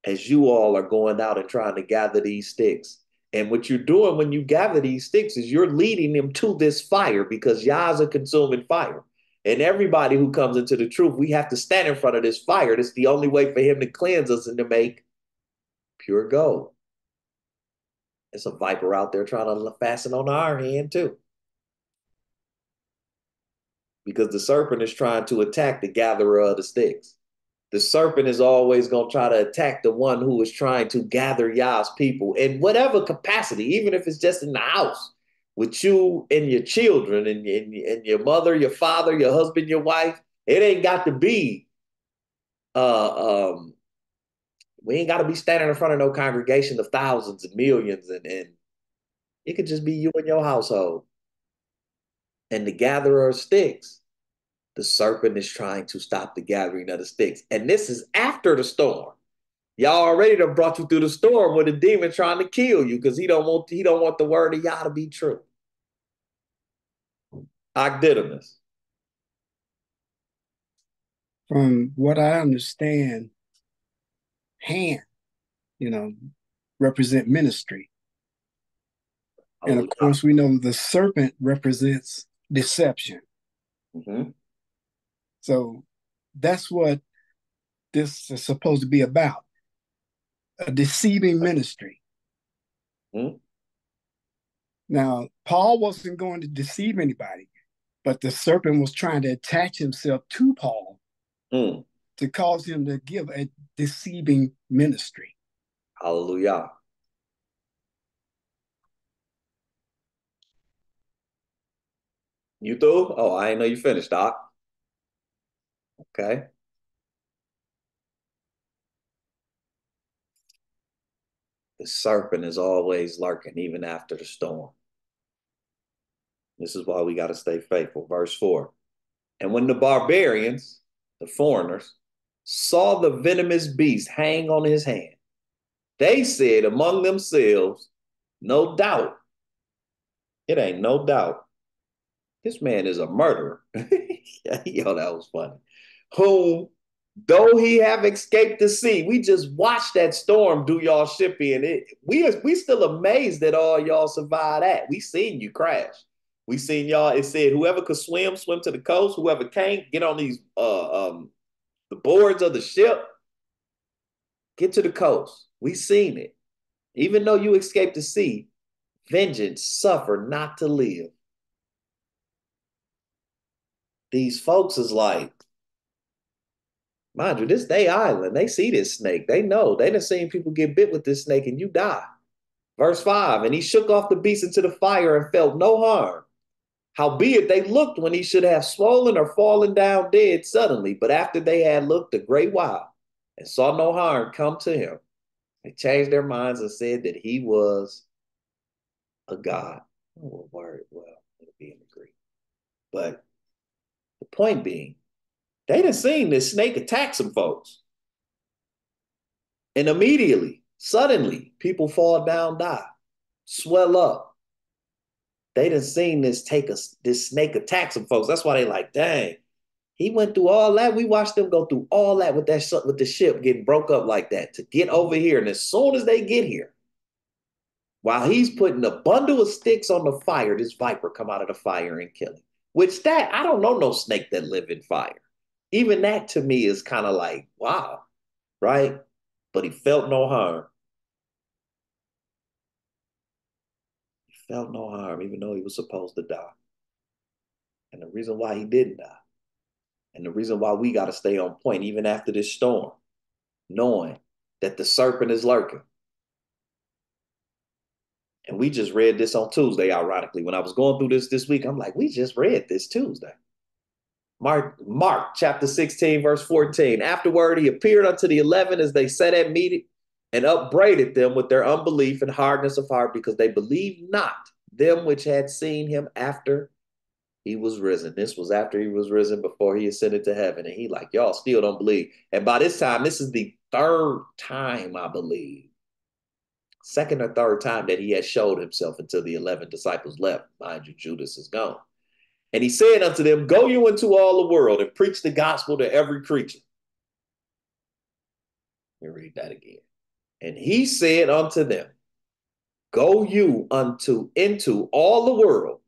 As you all are going out and trying to gather these sticks. And what you're doing when you gather these sticks is you're leading them to this fire because Yah's a consuming fire. And everybody who comes into the truth, we have to stand in front of this fire. That's the only way for him to cleanse us and to make pure gold. There's a viper out there trying to fasten on our hand too. Because the serpent is trying to attack the gatherer of the sticks. The serpent is always going to try to attack the one who is trying to gather Yah's people in whatever capacity, even if it's just in the house with you and your children and, and, and your mother, your father, your husband, your wife. It ain't got to be uh, um, we ain't got to be standing in front of no congregation of thousands and millions, and, and it could just be you and your household. And the gatherer of sticks, the serpent is trying to stop the gathering of the sticks. And this is after the storm. Yah already done brought you through the storm with a demon trying to kill you because he don't want he don't want the word of Yah to be true. Ogdidymus. From what I understand, hand, you know, represent ministry. And of course, we know the serpent represents deception. Mm-hmm. So that's what this is supposed to be about a deceiving ministry. Mm-hmm. Now, Paul wasn't going to deceive anybody, but the serpent was trying to attach himself to Paul mm. To cause him to give a deceiving ministry. Hallelujah. You through? Oh, I know you finished, Doc. Okay. The serpent is always lurking, even after the storm. This is why we got to stay faithful. Verse 4. And when the barbarians, the foreigners, saw the venomous beast hang on his hand. They said among themselves, No doubt, it ain't no doubt. This man is a murderer. [laughs] Yo, that was funny. Whom, though he have escaped the sea, we just watched that storm do y'all ship in. It we we still amazed that all y'all survived that. We seen you crash. We seen y'all. It said whoever could swim, swim to the coast. Whoever can't, get on these uh um the boards of the ship, get to the coast. We seen it. Even though you escaped the sea, vengeance suffer not to live. These folks is like, mind you, this day island, they see this snake. They know. They done seen people get bit with this snake and you die. Verse 5 And he shook off the beast into the fire and felt no harm. Howbeit they looked when he should have swollen or fallen down dead suddenly, but after they had looked a great while and saw no harm come to him, They changed their minds and said that he was a god. Oh, word. Well, it'll be in the Greek. But the point being, they done seen this snake attack some folks. And immediately, suddenly, people fall down, die, swell up. They done seen this take us, this snake attack some folks. That's why they like, dang, he went through all that. We watched them go through all that with that with the ship getting broke up like that to get over here. And as soon as they get here, while he's putting a bundle of sticks on the fire, this viper come out of the fire and kill him. Which that I don't know no snake that live in fire. Even that to me is kind of like, wow, right? But he felt no harm. Felt no harm, even though he was supposed to die. And the reason why he didn't die, and the reason why we got to stay on point even after this storm, knowing that the serpent is lurking. And we just read this on Tuesday, ironically. When I was going through this this week, I'm like, we just read this Tuesday. Mark, Mark chapter 16, verse 14. Afterward, he appeared unto the eleven as they sat at meeting and upbraided them with their unbelief and hardness of heart because they believed not them which had seen him after he was risen. This was after he was risen before he ascended to heaven. And he like, y'all still don't believe. And by this time, this is the third time, I believe, second or third time that he had showed himself until the 11 disciples left. Mind you, Judas is gone. And he said unto them, Go you into all the world and preach the gospel to every creature. Let me read that again. And he said unto them, Go you unto into all the world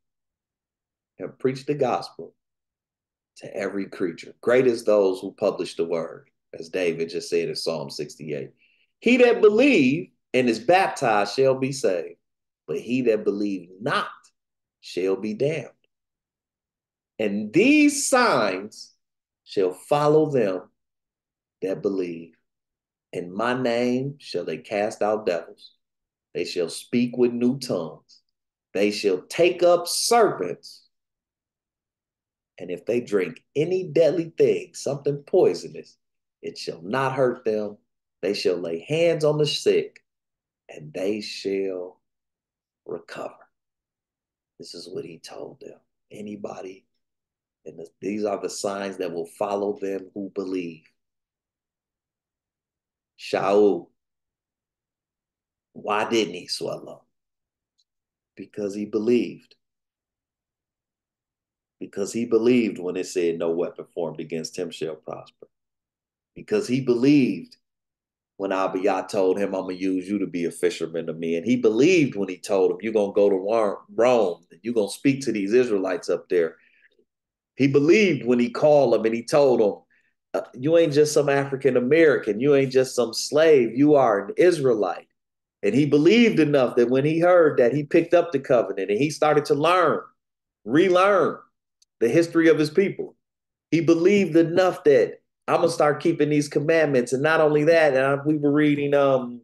and preach the gospel to every creature. Great is those who publish the word, as David just said in Psalm 68. He that believe and is baptized shall be saved, but he that believe not shall be damned. And these signs shall follow them that believe. In my name shall they cast out devils. They shall speak with new tongues. They shall take up serpents. And if they drink any deadly thing, something poisonous, it shall not hurt them. They shall lay hands on the sick and they shall recover. This is what he told them. Anybody and the, these are the signs that will follow them who believe. Shaul, why didn't he swallow? Because he believed. Because he believed when it said, No weapon formed against him shall prosper. Because he believed when Abiyah told him, I'm going to use you to be a fisherman of me. And he believed when he told him, You're going to go to Rome, and you're going to speak to these Israelites up there. He believed when he called them and he told them, You ain't just some African American. You ain't just some slave. You are an Israelite. And he believed enough that when he heard that, he picked up the covenant and he started to learn, relearn the history of his people. He believed enough that I'm gonna start keeping these commandments. And not only that, and I, we were reading um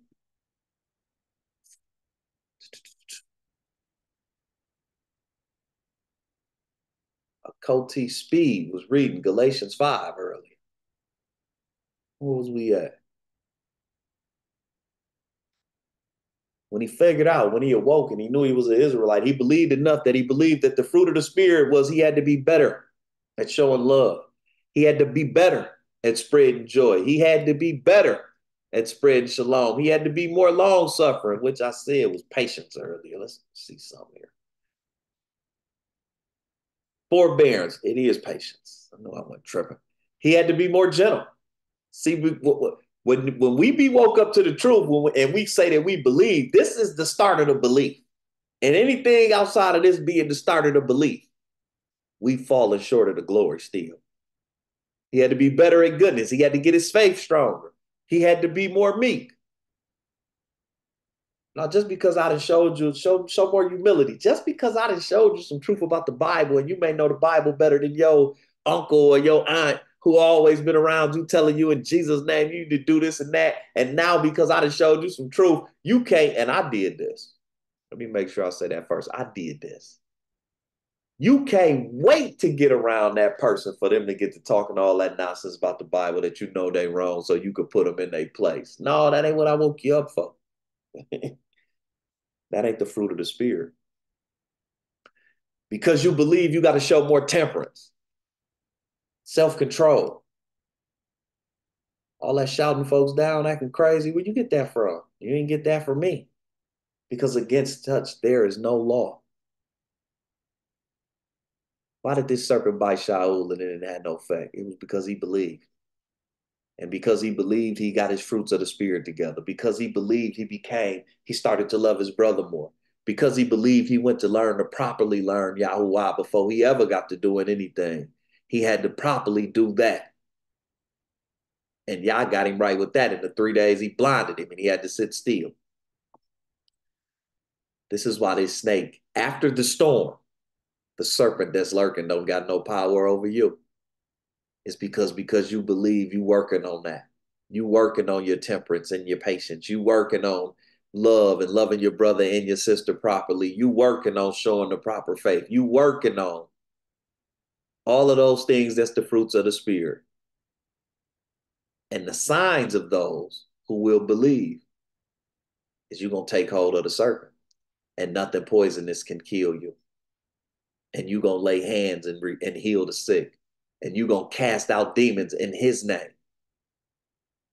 Coty Speed was reading Galatians 5 earlier. Where was we at? When he figured out, when he awoke and he knew he was an Israelite, he believed enough that he believed that the fruit of the Spirit was he had to be better at showing love. He had to be better at spreading joy. He had to be better at spreading shalom. He had to be more long suffering, which I said was patience earlier. Let's see something here. Forbearance, it is patience. I know I went tripping. He had to be more gentle. See, when when we be woke up to the truth, when we, and we say that we believe, this is the start of the belief. And anything outside of this being the start of the belief, we've fallen short of the glory still. He had to be better at goodness. He had to get his faith stronger. He had to be more meek. Now, just because I done showed you, show, show more humility. Just because I done showed you some truth about the Bible, and you may know the Bible better than your uncle or your aunt who always been around you telling you in Jesus' name you need to do this and that. And now because I done showed you some truth, you can't, and I did this. Let me make sure I say that first. I did this. You can't wait to get around that person for them to get to talking all that nonsense about the Bible that you know they wrong so you could put them in their place. No, that ain't what I woke you up for. [laughs] that ain't the fruit of the spirit. Because you believe you got to show more temperance, self-control. All that shouting folks down, acting crazy, where you get that from? You didn't get that from me. Because against such there is no law. Why did this serpent bite Shaul and it had no effect? It was because he believed. And because he believed, he got his fruits of the spirit together. Because he believed, he became, he started to love his brother more. Because he believed, he went to learn to properly learn Yahuwah before he ever got to doing anything. He had to properly do that. And Yah got him right with that. In the three days, he blinded him and he had to sit still. This is why this snake, after the storm, the serpent that's lurking don't got no power over you. It's because because you believe you working on that. You working on your temperance and your patience. You working on love and loving your brother and your sister properly. You working on showing the proper faith. You working on all of those things that's the fruits of the spirit. And the signs of those who will believe is you're going to take hold of the serpent and nothing poisonous can kill you. And you're going to lay hands and, re- and heal the sick. And you're going to cast out demons in his name.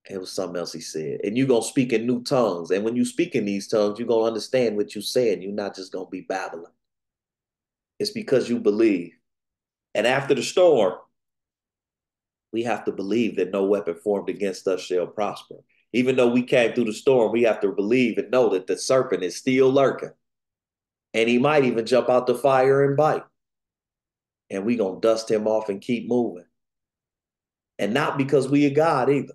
It was something else he said. And you're going to speak in new tongues. And when you speak in these tongues, you're going to understand what you're saying. You're not just going to be babbling. It's because you believe. And after the storm, we have to believe that no weapon formed against us shall prosper. Even though we came through the storm, we have to believe and know that the serpent is still lurking. And he might even jump out the fire and bite. And we going to dust him off and keep moving. And not because we are God either.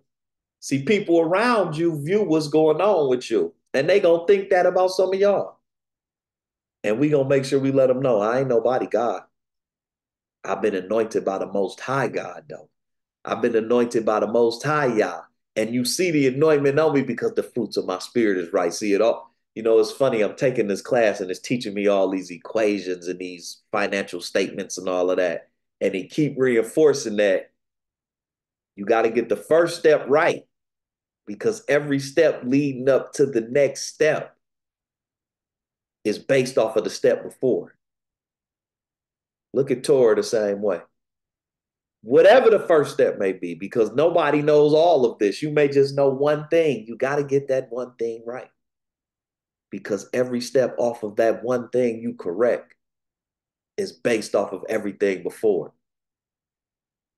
See, people around you view what's going on with you. And they going to think that about some of y'all. And we going to make sure we let them know I ain't nobody God. I've been anointed by the Most High God, though. I've been anointed by the Most High Yah. And you see the anointment on me because the fruits of my spirit is right. See it all. You know, it's funny. I'm taking this class and it's teaching me all these equations and these financial statements and all of that. And he keep reinforcing that you got to get the first step right because every step leading up to the next step is based off of the step before. Look at Torah the same way. Whatever the first step may be, because nobody knows all of this. You may just know one thing. You got to get that one thing right. Because every step off of that one thing you correct is based off of everything before.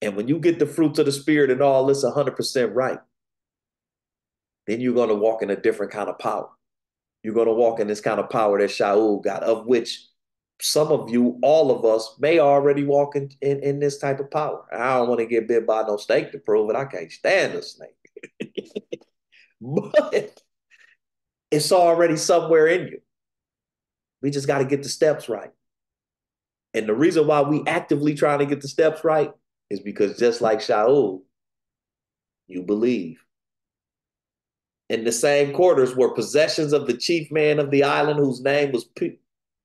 And when you get the fruits of the spirit and all this 100% right, then you're going to walk in a different kind of power. You're going to walk in this kind of power that Shaul got, of which some of you, all of us, may already walk in, in, in this type of power. I don't want to get bit by no snake to prove it. I can't stand a snake. [laughs] but it's already somewhere in you. We just got to get the steps right. And the reason why we actively trying to get the steps right is because just like Shaul, you believe. In the same quarters were possessions of the chief man of the island, whose name was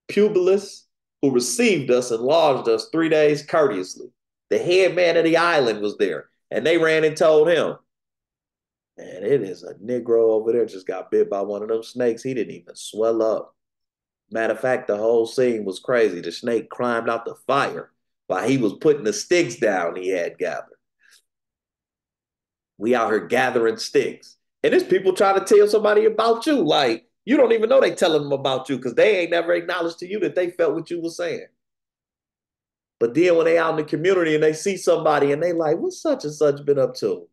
Publius, who received us and lodged us three days courteously. The head man of the island was there, and they ran and told him, Man, it is a Negro over there just got bit by one of them snakes. He didn't even swell up. Matter of fact, the whole scene was crazy. The snake climbed out the fire while he was putting the sticks down he had gathered. We out here gathering sticks. And there's people trying to tell somebody about you. Like, you don't even know they telling them about you because they ain't never acknowledged to you that they felt what you were saying. But then when they out in the community and they see somebody and they like, what's such and such been up to?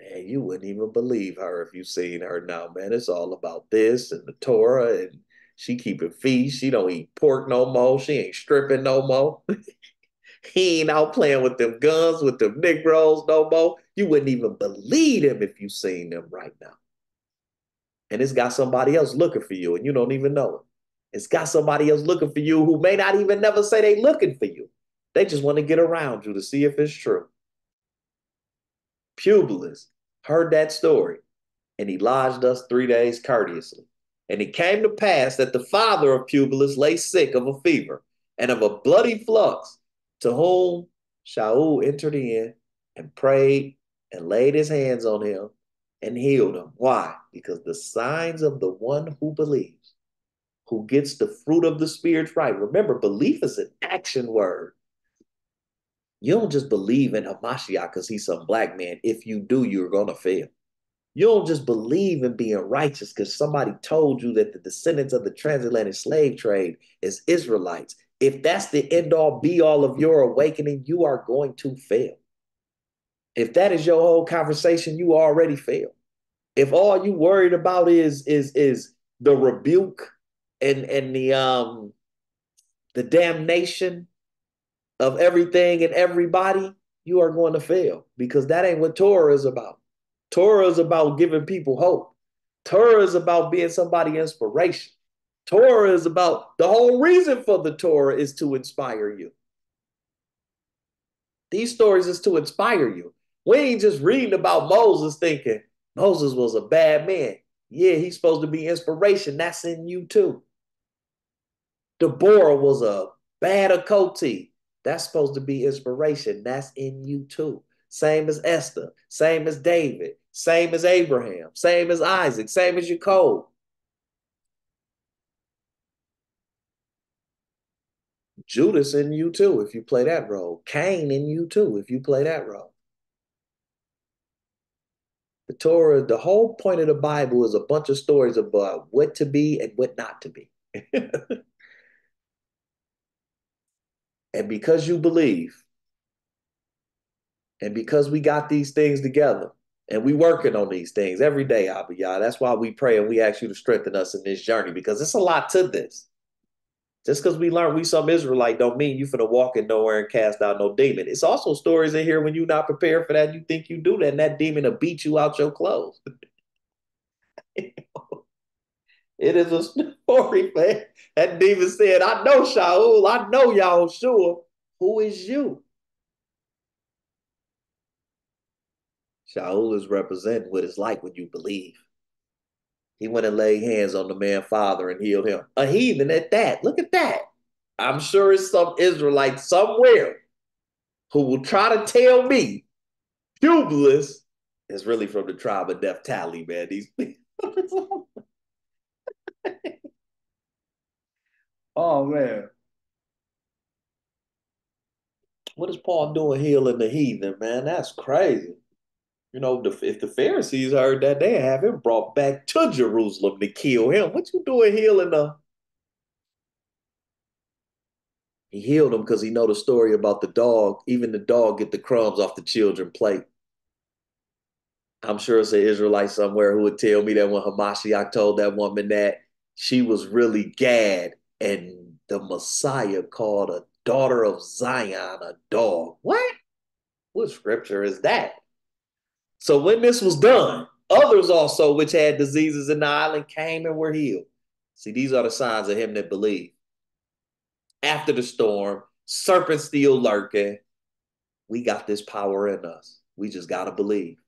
Man, you wouldn't even believe her if you seen her now, man. It's all about this and the Torah and she keeping feast. She don't eat pork no more. She ain't stripping no more. [laughs] he ain't out playing with them guns with them Negroes no more. You wouldn't even believe him if you seen them right now and it's got somebody else looking for you and you don't even know it. It's got somebody else looking for you who may not even never say they looking for you. They just want to get around you to see if it's true. Publius heard that story and he lodged us three days courteously. And it came to pass that the father of Publius lay sick of a fever, and of a bloody flux, to whom Shaul entered in and prayed and laid his hands on him and healed him. Why? Because the signs of the one who believes, who gets the fruit of the Spirit right. Remember, belief is an action word. You don't just believe in Hamashiach because he's some black man. If you do, you're going to fail. You don't just believe in being righteous because somebody told you that the descendants of the transatlantic slave trade is Israelites. If that's the end all be all of your awakening, you are going to fail. If that is your whole conversation, you already failed. If all you worried about is is is the rebuke and and the um the damnation of everything and everybody, you are going to fail because that ain't what Torah is about. Torah is about giving people hope. Torah is about being somebody inspiration. Torah is about the whole reason for the Torah is to inspire you. These stories is to inspire you. We ain't just reading about Moses thinking Moses was a bad man. Yeah, he's supposed to be inspiration. That's in you too. Deborah was a bad Okoti. That's supposed to be inspiration. That's in you too. Same as Esther, same as David, same as Abraham, same as Isaac, same as Jacob. Judas in you too, if you play that role. Cain in you too, if you play that role. The Torah, the whole point of the Bible is a bunch of stories about what to be and what not to be. [laughs] and because you believe, and because we got these things together, and we working on these things every day, Abiyah. That's why we pray and we ask you to strengthen us in this journey because it's a lot to this. Just because we learn we some Israelite don't mean you finna walk in nowhere and cast out no demon. It's also stories in here when you're not prepared for that, you think you do that, and that demon will beat you out your clothes. [laughs] it is a story, man. That demon said, I know Shaul, I know y'all sure. Who is you? Shaul is representing what it's like when you believe. He went and laid hands on the man father and healed him. A heathen at that. Look at that. I'm sure it's some Israelite somewhere who will try to tell me Publius is really from the tribe of Naphtali, man. These [laughs] Oh man. What is Paul doing healing the heathen, man? That's crazy. You know, the, if the Pharisees heard that, they have him brought back to Jerusalem to kill him. What you doing healing the? He healed him because he know the story about the dog. Even the dog get the crumbs off the children plate. I'm sure it's an Israelite somewhere who would tell me that when Hamashiach told that woman that she was really Gad and the Messiah called a daughter of Zion a dog. What? What scripture is that? So when this was done, others also which had diseases in the island came and were healed. See, these are the signs of him that believe. After the storm, serpent still lurking. We got this power in us. We just got to believe.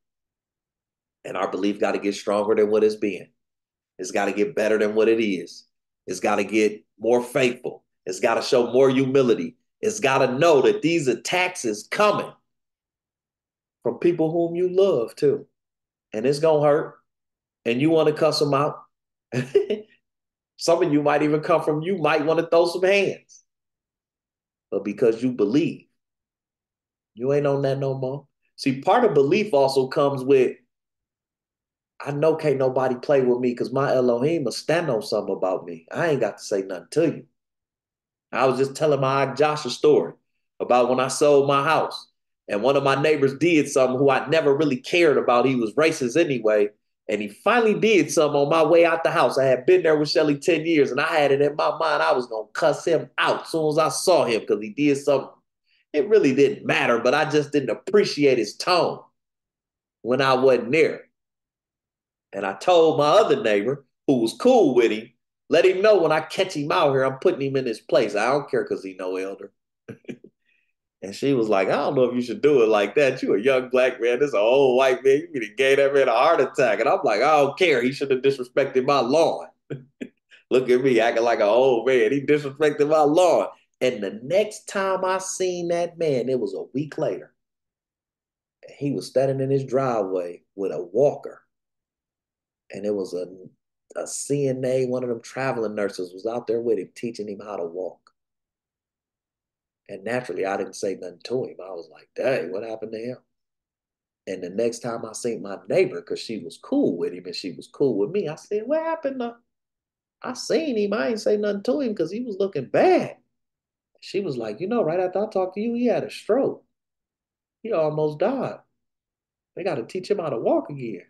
And our belief got to get stronger than what it's been. It's got to get better than what it is. It's got to get more faithful. It's got to show more humility. It's got to know that these attacks is coming from people whom you love too. And it's going to hurt. And you want to cuss them out. [laughs] some of you might even come from you might want to throw some hands. But because you believe, you ain't on that no more. See, part of belief also comes with I know can't nobody play with me because my Elohim will stand on something about me. I ain't got to say nothing to you. I was just telling my Joshua story about when I sold my house. And one of my neighbors did something who I never really cared about. He was racist anyway. And he finally did something on my way out the house. I had been there with Shelly 10 years and I had it in my mind I was going to cuss him out as soon as I saw him because he did something. It really didn't matter, but I just didn't appreciate his tone when I wasn't there. And I told my other neighbor who was cool with him, let him know when I catch him out here, I'm putting him in his place. I don't care because he no elder. [laughs] And she was like, I don't know if you should do it like that. You a young black man. This an old white man. You to gave that man a heart attack. And I'm like, I don't care. He should have disrespected my lawn. [laughs] Look at me acting like an old man. He disrespected my lawn. And the next time I seen that man, it was a week later. He was standing in his driveway with a walker. And it was a, a CNA, one of them traveling nurses, was out there with him, teaching him how to walk. And naturally, I didn't say nothing to him. I was like, dang, what happened to him? And the next time I seen my neighbor, because she was cool with him and she was cool with me, I said, What happened to I seen him. I ain't say nothing to him because he was looking bad. She was like, you know, right after I talked to you, he had a stroke. He almost died. They got to teach him how to walk again.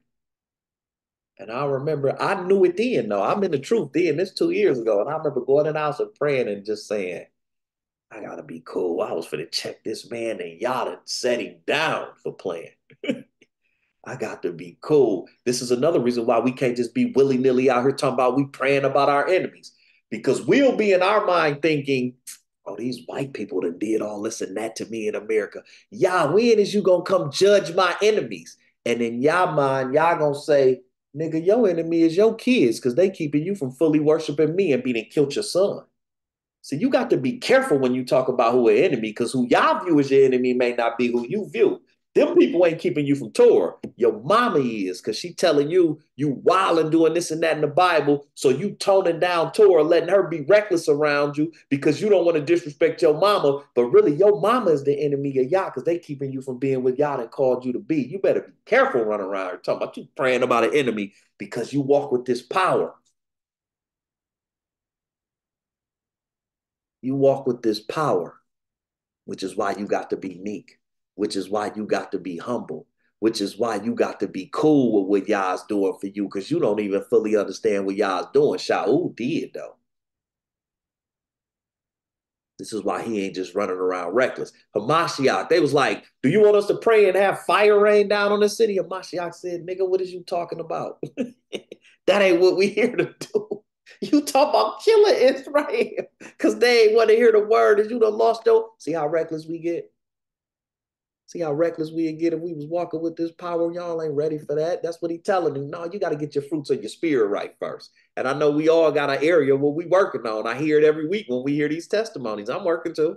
And I remember, I knew it then, though. I'm in the truth then. This two years ago. And I remember going in the house and praying and just saying, I got to be cool. I was to check this man and y'all done set him down for playing. [laughs] I got to be cool. This is another reason why we can't just be willy nilly out here talking about we praying about our enemies because we'll be in our mind thinking, oh, these white people that did all this and that to me in America. Yah, when is you gonna come judge my enemies? And in y'all mind, y'all gonna say, nigga, your enemy is your kids because they keeping you from fully worshiping me and being killed your son. So you got to be careful when you talk about who an enemy because who y'all view as your enemy may not be who you view. Them people ain't keeping you from Torah. Your mama is, because she telling you you wild and doing this and that in the Bible. So you toning down Torah, letting her be reckless around you because you don't want to disrespect your mama. But really, your mama is the enemy of y'all because they keeping you from being what Yah that called you to be. You better be careful running around here talking about you praying about an enemy because you walk with this power. You walk with this power, which is why you got to be meek which is why you got to be humble, which is why you got to be cool with what Yah's doing for you, because you don't even fully understand what Yah's doing. Shaul did though. This is why he ain't just running around reckless. Hamashiach, they was like, do you want us to pray and have fire rain down on the city? Hamashiach said, nigga, what is you talking about? [laughs] that ain't what we here to do. [laughs] You talk about killing Israel because they ain't want to hear the word Is you done lost your. See how reckless we get? See how reckless we'd get if we was walking with this power. Y'all ain't ready for that. That's what he telling you. No, you got to get your fruits of your spirit right first. And I know we all got an area where we working on. I hear it every week when we hear these testimonies. I'm working too.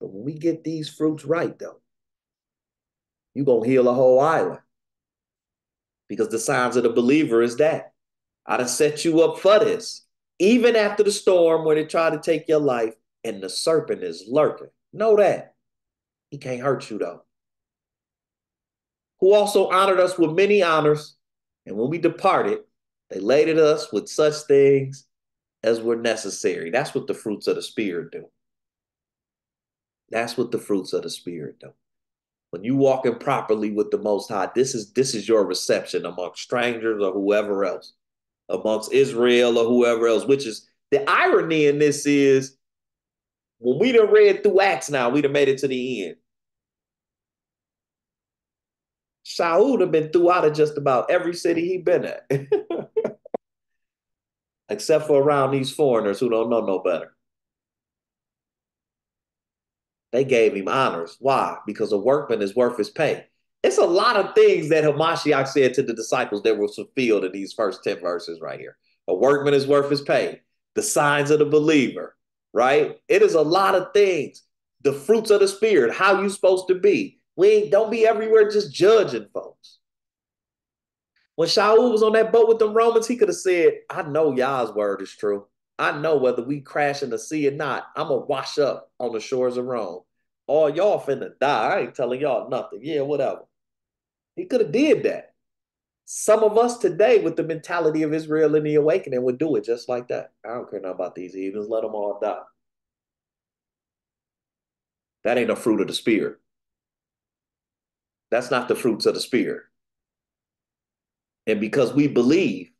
But when we get these fruits right, though, you gonna heal a whole island. Because the signs of the believer is that. I done set you up for this. Even after the storm where they try to take your life and the serpent is lurking. Know that. He can't hurt you though. Who also honored us with many honors, and when we departed, they laded us with such things as were necessary. That's what the fruits of the Spirit do. That's what the fruits of the Spirit do. When you walking properly with the Most High, this is this is your reception amongst strangers or whoever else, amongst Israel or whoever else. Which is the irony in this is when we done read through Acts now, we'd have made it to the end. Shaul have been throughout of just about every city he been at. [laughs] Except for around these foreigners who don't know no better. They gave him honors. Why? Because a workman is worth his pay. It's a lot of things that Hamashiach said to the disciples that were fulfilled in these first 10 verses right here. A workman is worth his pay. The signs of the believer, right? It is a lot of things. The fruits of the spirit, how you supposed to be. We don't be everywhere just judging folks. When Shaul was on that boat with them Romans, he could have said, I know y'all's word is true. I know whether we crash in the sea or not, I'm gonna wash up on the shores of Rome. All y'all finna die. I ain't telling y'all nothing. Yeah, whatever. He could have did that. Some of us today, with the mentality of Israel in the awakening, would do it just like that. I don't care now about these heathens. Let them all die. That ain't a fruit of the spirit. That's not the fruits of the spirit. And because we believe,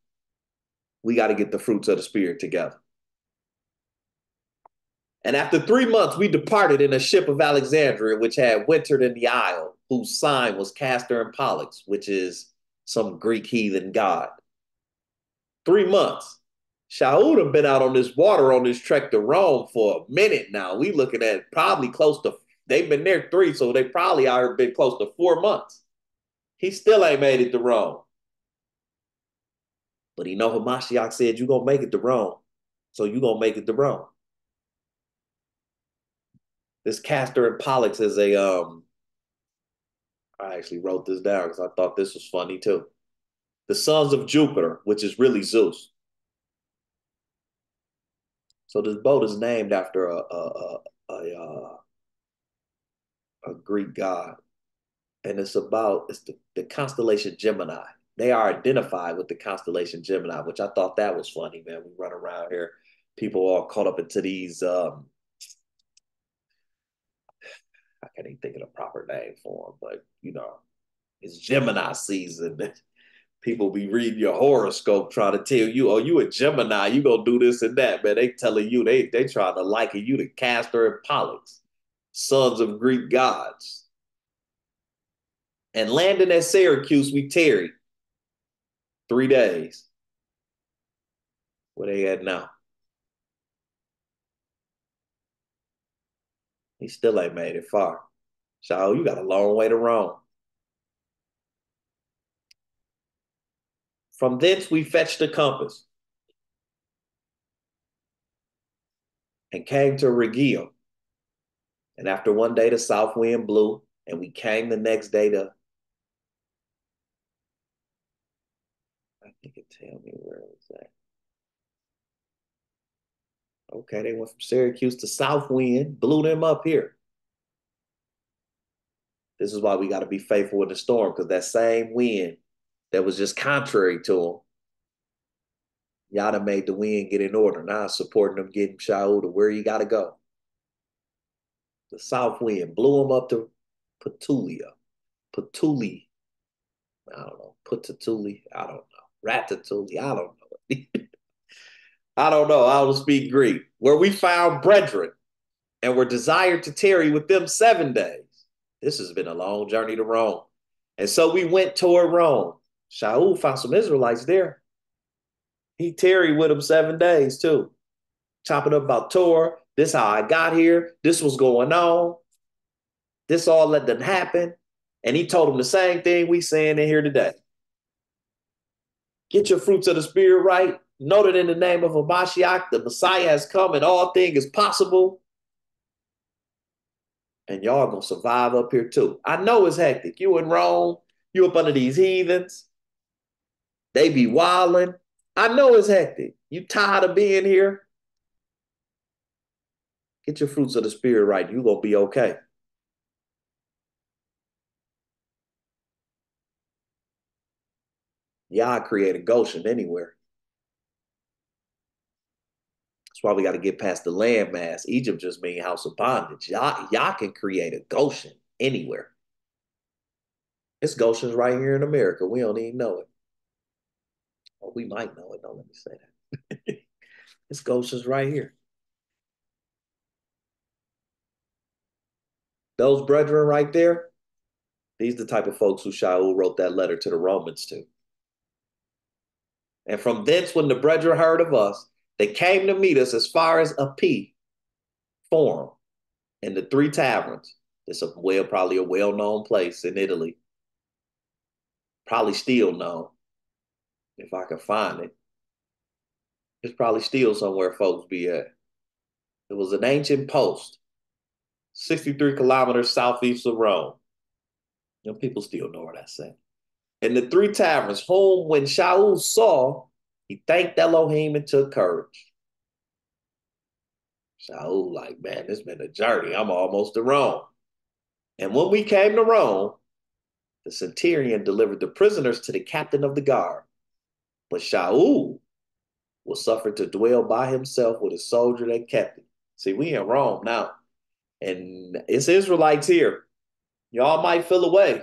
we got to get the fruits of the spirit together. And after three months, we departed in a ship of Alexandria, which had wintered in the isle, whose sign was Castor and Pollux, which is some Greek heathen god. Three months. Shaul have been out on this water on this trek to Rome for a minute now. We looking at probably close to They've been there three, so they probably are been close to four months. He still ain't made it to Rome. But he know Hamashiach said, you're going to make it to Rome. So you're going to make it to Rome. This Castor and Pollux is a um. I actually wrote this down because I thought this was funny too. The sons of Jupiter, which is really Zeus. So this boat is named after a a a, a, uh, a Greek god, and it's about it's the, the constellation Gemini. They are identified with the constellation Gemini, which I thought that was funny, man. We run around here, people all caught up into these um, I can't even think of the proper name for him, but you know, it's Gemini season. [laughs] People be reading your horoscope trying to tell you, oh, you a Gemini, you gonna do this and that, man. They telling you they they trying to liken you to Castor and Pollux, sons of Greek gods. And landing at Syracuse, we tarried three days. Where they at now? He still ain't made it far. So oh, you got a long way to roam. From thence we fetched the compass and came to Rhegium. And after one day, the south wind blew, and we came the next day to. I think it tell me where it was at. Okay, they went from Syracuse to South Wind, blew them up here. This is why we got to be faithful in the storm, because that same wind that was just contrary to them, Yah done made the wind get in order. Now supporting them getting Shaul to where you got to go. The south wind blew them up to Petulia, Petuli. I don't know, Putatuli. I don't know, Ratatouille. I don't know. [laughs] I don't know. I don't speak Greek. Where we found brethren and were desired to tarry with them seven days. This has been a long journey to Rome. And so we went toward Rome. Shaul found some Israelites there. He tarried with them seven days too. Chopping up about Torah. This how I got here. This was going on. This all let them happen. And he told them the same thing we saying in here today. Get your fruits of the spirit right know that in the name of Hamashiach, the Messiah has come and all things is possible. And y'all gonna survive up here too. I know it's hectic. You in Rome, you up under these heathens. They be wilding. I know it's hectic. You tired of being here? Get your fruits of the spirit right. You gonna be okay. Y'all create a Goshen anywhere. Why we got to get past the landmass. Egypt just mean house of bondage. Y'all, y'all can create a Goshen anywhere. It's Goshen's right here in America. We don't even know it. Or we might know it. Don't let me say that. [laughs] it's Goshen's right here. Those brethren right there, these the type of folks who Shaul wrote that letter to the Romans to. And from thence, when the brethren heard of us, they came to meet us as far as Appii Forum in the Three Taverns. It's a well, probably a well-known place in Italy. Probably still known, if I can find it. It's probably still somewhere folks be at. It was an ancient post, 63 kilometers southeast of Rome. Know, people still know where that's at. And the three taverns, whom when Shaul saw, he thanked Elohim and took courage. Shaul, like, man, it's been a journey. I'm almost to Rome. And when we came to Rome, the centurion delivered the prisoners to the captain of the guard. But Shaul was suffered to dwell by himself with a soldier that kept him. See, we in Rome now, and it's Israelites here. Y'all might feel away,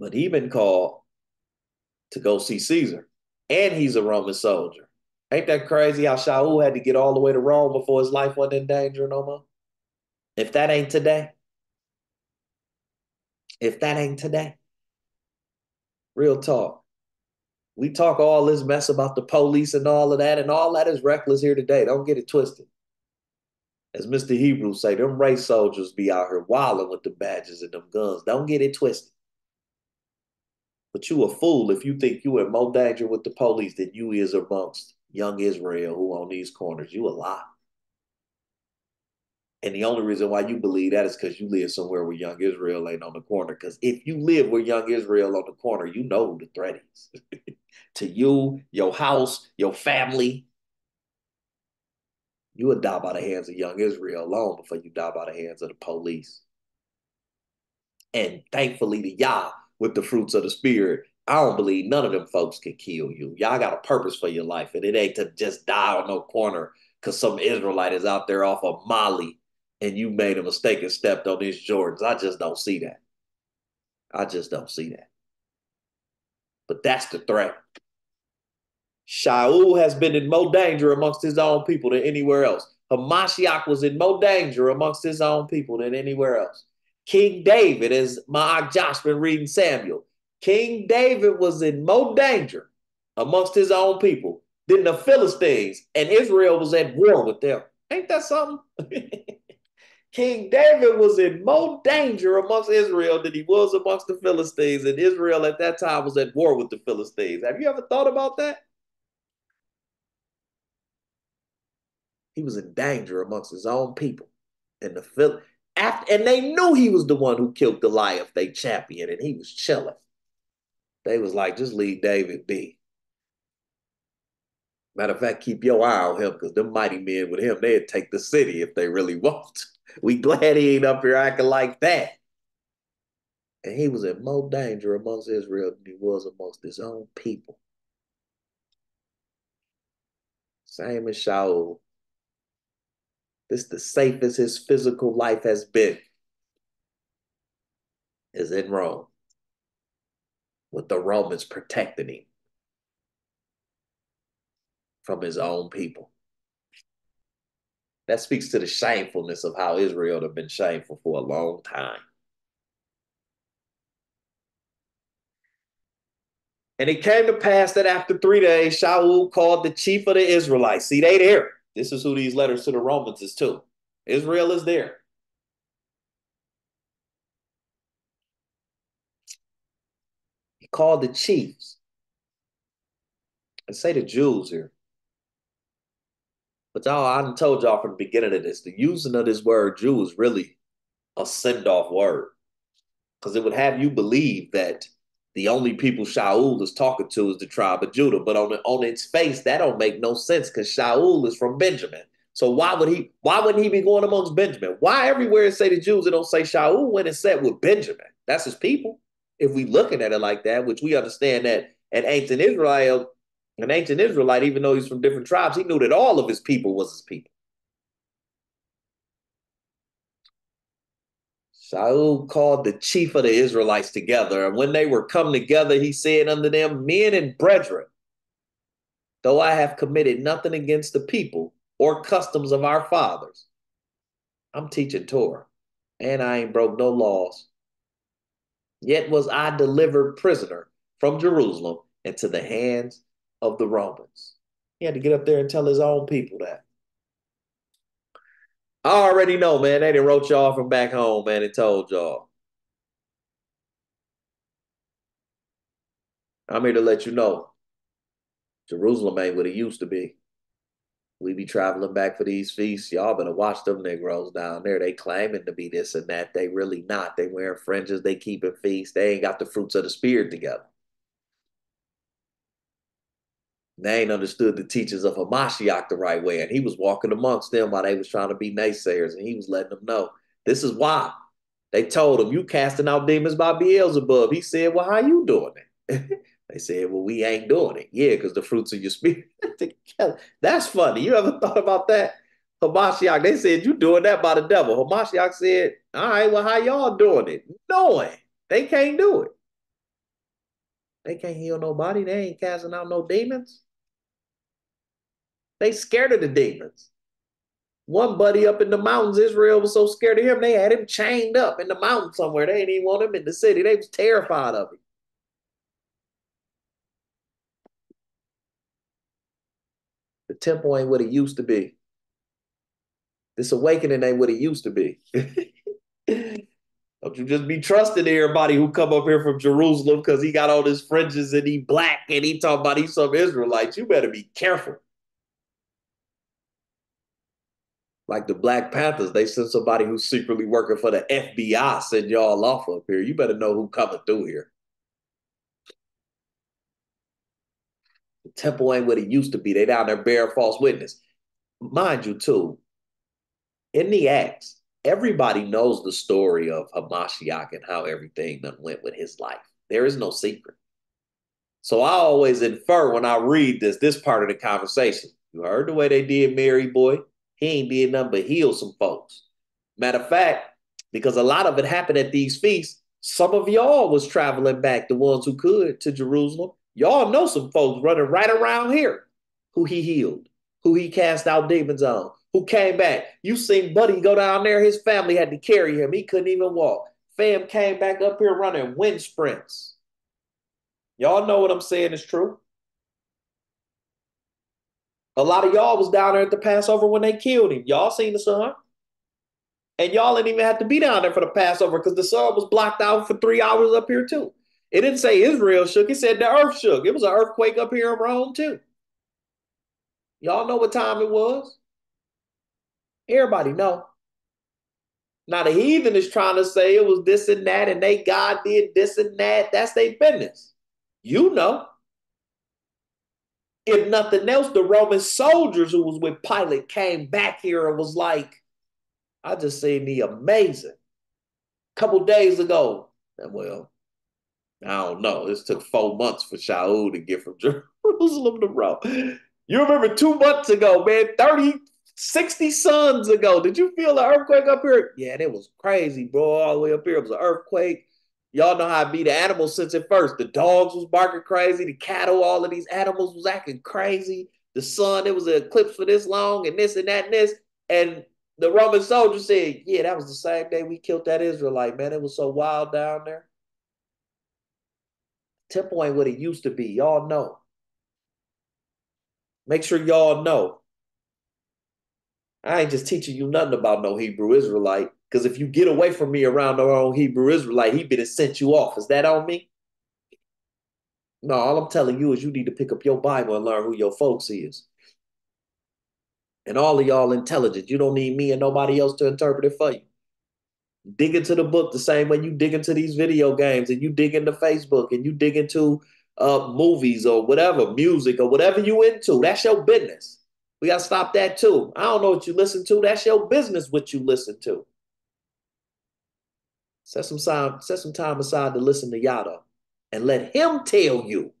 but he been called to go see Caesar and he's a Roman soldier. Ain't that crazy how Shaul had to get all the way to Rome before his life wasn't in danger no more? If that ain't today, if that ain't today, real talk. We talk all this mess about the police and all of that, and all that is reckless here today. Don't get it twisted. As Mr. Hebrew say, them race soldiers be out here wilding with the badges and them guns. Don't get it twisted. But you a fool if you think you in more danger with the police than you is amongst young Israel who on these corners. You a lie. And the only reason why you believe that is because you live somewhere where young Israel ain't on the corner. Because if you live where young Israel on the corner, you know who the threat is [laughs] to you, your house, your family. You would die by the hands of young Israel alone before you die by the hands of the police. And thankfully to Yah, with the fruits of the spirit, I don't believe none of them folks can kill you. Y'all got a purpose for your life, and it ain't to just die on no corner because some Israelite is out there off of Mali and you made a mistake and stepped on these Jordans. I just don't see that. I just don't see that. But that's the threat. Shaul has been in more danger amongst his own people than anywhere else. Hamashiach was in more danger amongst his own people than anywhere else. King David, as my Josh been reading Samuel, King David was in more danger amongst his own people than the Philistines, and Israel was at war with them. Ain't that something? [laughs] King David was in more danger amongst Israel than he was amongst the Philistines, and Israel at that time was at war with the Philistines. Have you ever thought about that? He was in danger amongst his own people, and the Phil after, and they knew he was the one who killed Goliath, they champion, and he was chilling. They was like, just leave David be. Matter of fact, keep your eye on him because them mighty men with him, they'd take the city if they really want. [laughs] We glad he ain't up here acting like that. And he was in more danger amongst Israel than he was amongst his own people. Same as Shaul. This the safest his physical life has been. Is in Rome. With the Romans protecting him from his own people. That speaks to the shamefulness of how Israel have been shameful for a long time. And it came to pass that after three days, Shaul called the chief of the Israelites. See, they there. This is who these letters to the Romans is to. Israel is there. He called the chiefs. And say the Jews here. But y'all, I told y'all from the beginning of this, the using of this word Jew is really a send-off word. Because it would have you believe that the only people Shaul is talking to is the tribe of Judah. But on, on its face, that don't make no sense because Shaul is from Benjamin. So why would he why wouldn't he be going amongst Benjamin? Why everywhere it say the Jews, it don't say Shaul went and sat with Benjamin. That's his people. If we looking at it like that, which we understand that at ancient Israel, an ancient Israelite, even though he's from different tribes, he knew that all of his people was his people. Shaul called the chief of the Israelites together, and when they were come together, he said unto them, Men and brethren, though I have committed nothing against the people or customs of our fathers, I'm teaching Torah, and I ain't broke no laws. Yet was I delivered prisoner from Jerusalem into the hands of the Romans. He had to get up there and tell his own people that. I already know, man. They didn't wrote y'all from back home, man, and told y'all. I'm here to let you know Jerusalem ain't what it used to be. We be traveling back for these feasts. Y'all better watch them Negroes down there. They claiming to be this and that. They really not. They wearing fringes. They keeping feasts. They ain't got the fruits of the spirit together. They ain't understood the teachings of Hamashiach the right way. And he was walking amongst them while they was trying to be naysayers. And he was letting them know, this is why. They told him, you casting out demons by Beelzebub. He said, well, how you doing it? [laughs] they said, well, we ain't doing it. Yeah, because the fruits of your spirit. [laughs] That's funny. You ever [laughs] thought about that? Hamashiach, they said, you doing that by the devil. Hamashiach said, all right, well, how y'all doing it? Knowing they can't do it. They can't heal nobody. They ain't casting out no demons. They scared of the demons. One buddy up in the mountains, Israel was so scared of him, they had him chained up in the mountain somewhere. They didn't even want him in the city. They was terrified of him. The temple ain't what it used to be. This awakening ain't what it used to be. [laughs] Don't you just be trusting everybody who come up here from Jerusalem because he got all his fringes and he black and he talking about he's some Israelites. You better be careful. Like the Black Panthers, they send somebody who's secretly working for the FBI, send y'all off up here. You better know who coming through here. The temple ain't what it used to be. They down there bearing false witness. Mind you, too, in the Acts, everybody knows the story of Hamashiach and how everything went with his life. There is no secret. So I always infer when I read this, this part of the conversation. You heard the way they did Mary Boy? He ain't did nothing but heal some folks. Matter of fact, because a lot of it happened at these feasts, some of y'all was traveling back, the ones who could, to Jerusalem. Y'all know some folks running right around here who he healed, who he cast out demons on, who came back. You seen Buddy go down there, his family had to carry him. He couldn't even walk. Fam came back up here running wind sprints. Y'all know what I'm saying is true. A lot of y'all was down there at the Passover when they killed him. Y'all seen the sun. And y'all didn't even have to be down there for the Passover because the sun was blocked out for three hours up here too. It didn't say Israel shook, it said the earth shook. It was an earthquake up here in Rome too. Y'all know what time it was? Everybody know. Now the heathen is trying to say it was this and that, and they God did this and that. That's their business. You know. If nothing else, the Roman soldiers who was with Pilate came back here and was like, I just seen the amazing. Couple days ago, well, I don't know. This took four months for Shaul to get from [laughs] Jerusalem to Rome. You remember two months ago, man, 30, 60 suns ago. Did you feel the earthquake up here? Yeah, it was crazy, bro. All the way up here. It was an earthquake. Y'all know how I be the animal since at first. The dogs was barking crazy, the cattle, all of these animals was acting crazy. The sun, it was an eclipse for this long, and this and that and this. And the Roman soldier said, Yeah, that was the same day we killed that Israelite, man. It was so wild down there. Temple ain't what it used to be. Y'all know. Make sure y'all know. I ain't just teaching you nothing about no Hebrew Israelite. Because if you get away from me around the wrong Hebrew Israelite, he better sent you off. Is that on me? No, all I'm telling you is you need to pick up your Bible and learn who your folks is. And all of y'all intelligent. You don't need me and nobody else to interpret it for you. Dig into the book the same way you dig into these video games and you dig into Facebook and you dig into uh, movies or whatever, music or whatever you into. That's your business. We got to stop that too. I don't know what you listen to. That's your business what you listen to. Set some time, set some time aside to listen to Yada and let him tell you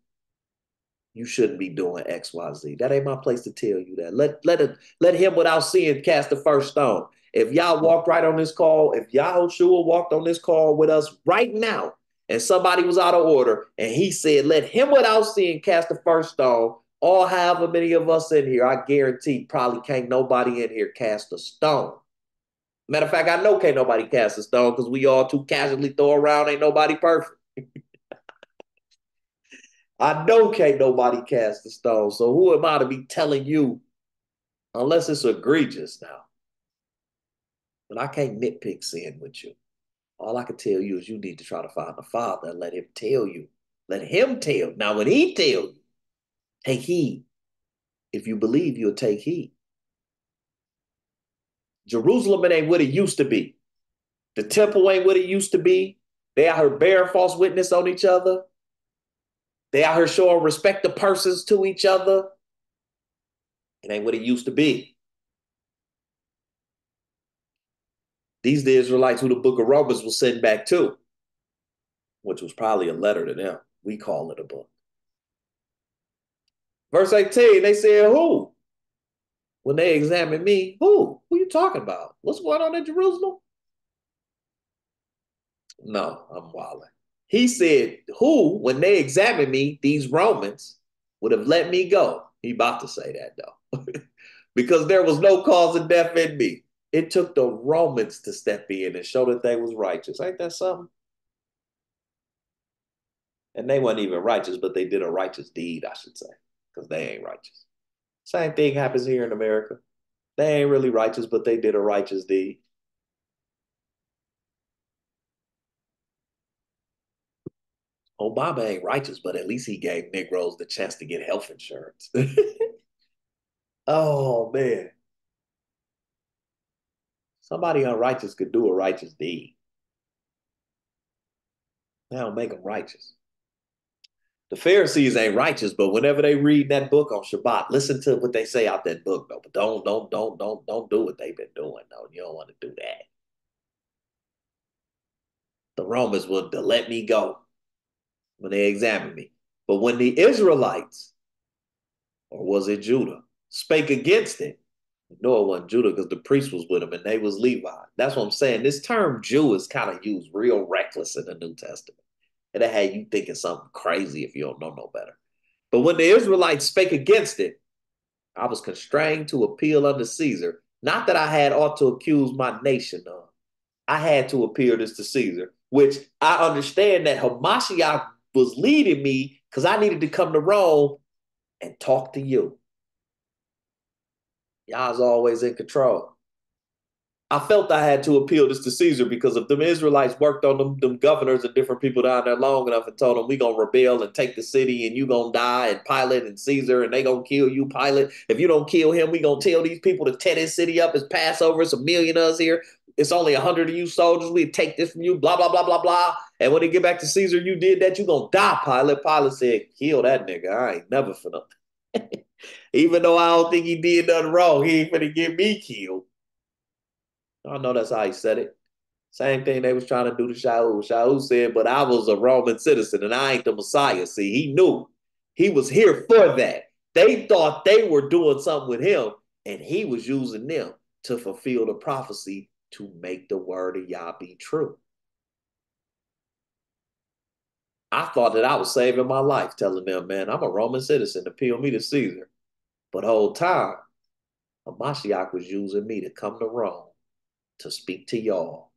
you shouldn't be doing XYZ. That ain't my place to tell you that. Let let it let him without seeing cast the first stone. If y'all walked right on this call, if Yahushua walked on this call with us right now, and somebody was out of order, and he said, let him without seeing cast the first stone, all however many of us in here, I guarantee probably can't nobody in here cast a stone. Matter of fact, I know can't nobody cast a stone because we all too casually throw around, ain't nobody perfect. [laughs] I know can't nobody cast a stone. So who am I to be telling you unless it's egregious now? But I can't nitpick sin with you. All I can tell you is you need to try to find the Father and let him tell you. Let him tell. Now, when he tell you, take heed. If you believe, you'll take heed. Jerusalem ain't what it used to be. The temple ain't what it used to be. They out here bearing false witness on each other. They out here showing respect to persons to each other. It ain't what it used to be. These the Israelites who the book of Romans was sent back to, which was probably a letter to them. We call it a book. Verse 18, they said, Who? when they examined me, who? Who you talking about? What's going on in Jerusalem? No, I'm wilding. He said, who, when they examined me, these Romans would have let me go. He about to say that though. [laughs] because there was no cause of death in me. It took the Romans to step in and show that they was righteous. Ain't that something? And they weren't even righteous, but they did a righteous deed, I should say, because they ain't righteous. Same thing happens here in America. They ain't really righteous, but they did a righteous deed. Obama ain't righteous, but at least he gave Negroes the chance to get health insurance. [laughs] oh, man. Somebody unrighteous could do a righteous deed. That don't make them righteous. The Pharisees ain't righteous, but whenever they read that book on Shabbat, listen to what they say out that book, though. But don't, don't, don't, don't, don't do what they've been doing, though. You don't want to do that. The Romans would let me go when they examined me. But when the Israelites, or was it Judah, spake against it, no, it wasn't Judah because the priest was with him and they was Levi. That's what I'm saying. This term Jew is kind of used real reckless in the New Testament. It had you thinking something crazy if you don't know no better. But when the Israelites spake against it, I was constrained to appeal unto Caesar. Not that I had ought to accuse my nation of. I had to appeal this to Caesar, which I understand that Hamashiach was leading me because I needed to come to Rome and talk to you. Yah's always in control. I felt I had to appeal this to Caesar because if them Israelites worked on them, them governors and different people down there long enough and told them we gonna rebel and take the city and you gonna die and Pilate and Caesar and they gonna kill you, Pilate. If you don't kill him, we gonna tell these people to tear this city up as Passover. It's a million of us here. It's only a hundred of you soldiers. We take this from you. Blah blah blah blah blah. And when they get back to Caesar, you did that. You gonna die, Pilate. Pilate said, "Kill that nigga. I ain't never for nothing." [laughs] Even though I don't think he did nothing wrong, he ain't gonna get me killed. I know that's how he said it. Same thing they was trying to do to Shaul. Shaul said, but I was a Roman citizen and I ain't the Messiah. See, he knew he was here for that. They thought they were doing something with him and he was using them to fulfill the prophecy to make the word of Yah be true. I thought that I was saving my life telling them, man, I'm a Roman citizen, appeal me to Caesar. But whole time, Hamashiach was using me to come to Rome to speak to y'all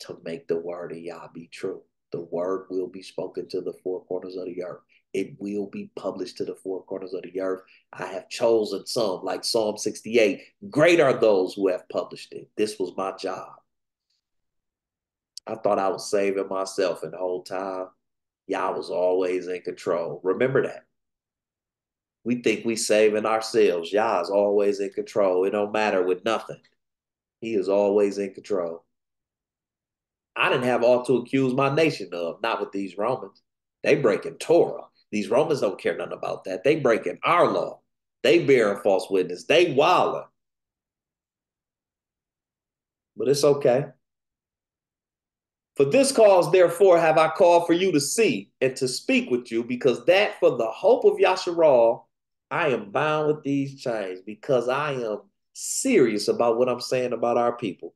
to make the word of Yah be true. The word will be spoken to the four corners of the earth. It will be published to the four corners of the earth. I have chosen some, like Psalm 68. Great are those who have published it. This was my job. I thought I was saving myself, and the whole time, Yah was always in control. Remember that. We think we saving ourselves. Yah is always in control. It don't matter with nothing. He is always in control. I didn't have all to accuse my nation of, not with these Romans. They breaking Torah. These Romans don't care nothing about that. They breaking our law. They bearing false witness. They wilder. But it's okay. For this cause, therefore, have I called for you to see and to speak with you, because that for the hope of Yasharal, I am bound with these chains, because I am serious about what I'm saying about our people.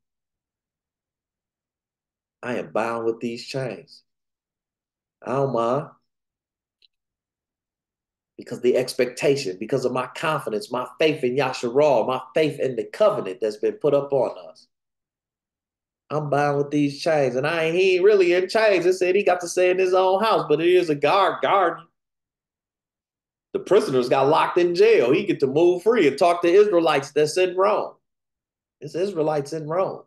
I am bound with these chains. I don't mind. Because the expectation, because of my confidence, my faith in Yasharal, my faith in the covenant that's been put up on us. I'm bound with these chains. And I he ain't really in chains. It said he got to stay in his own house, but it is a guard guarding. The prisoners got locked in jail. He get to move free and talk to Israelites that's in Rome. It's Israelites in Rome.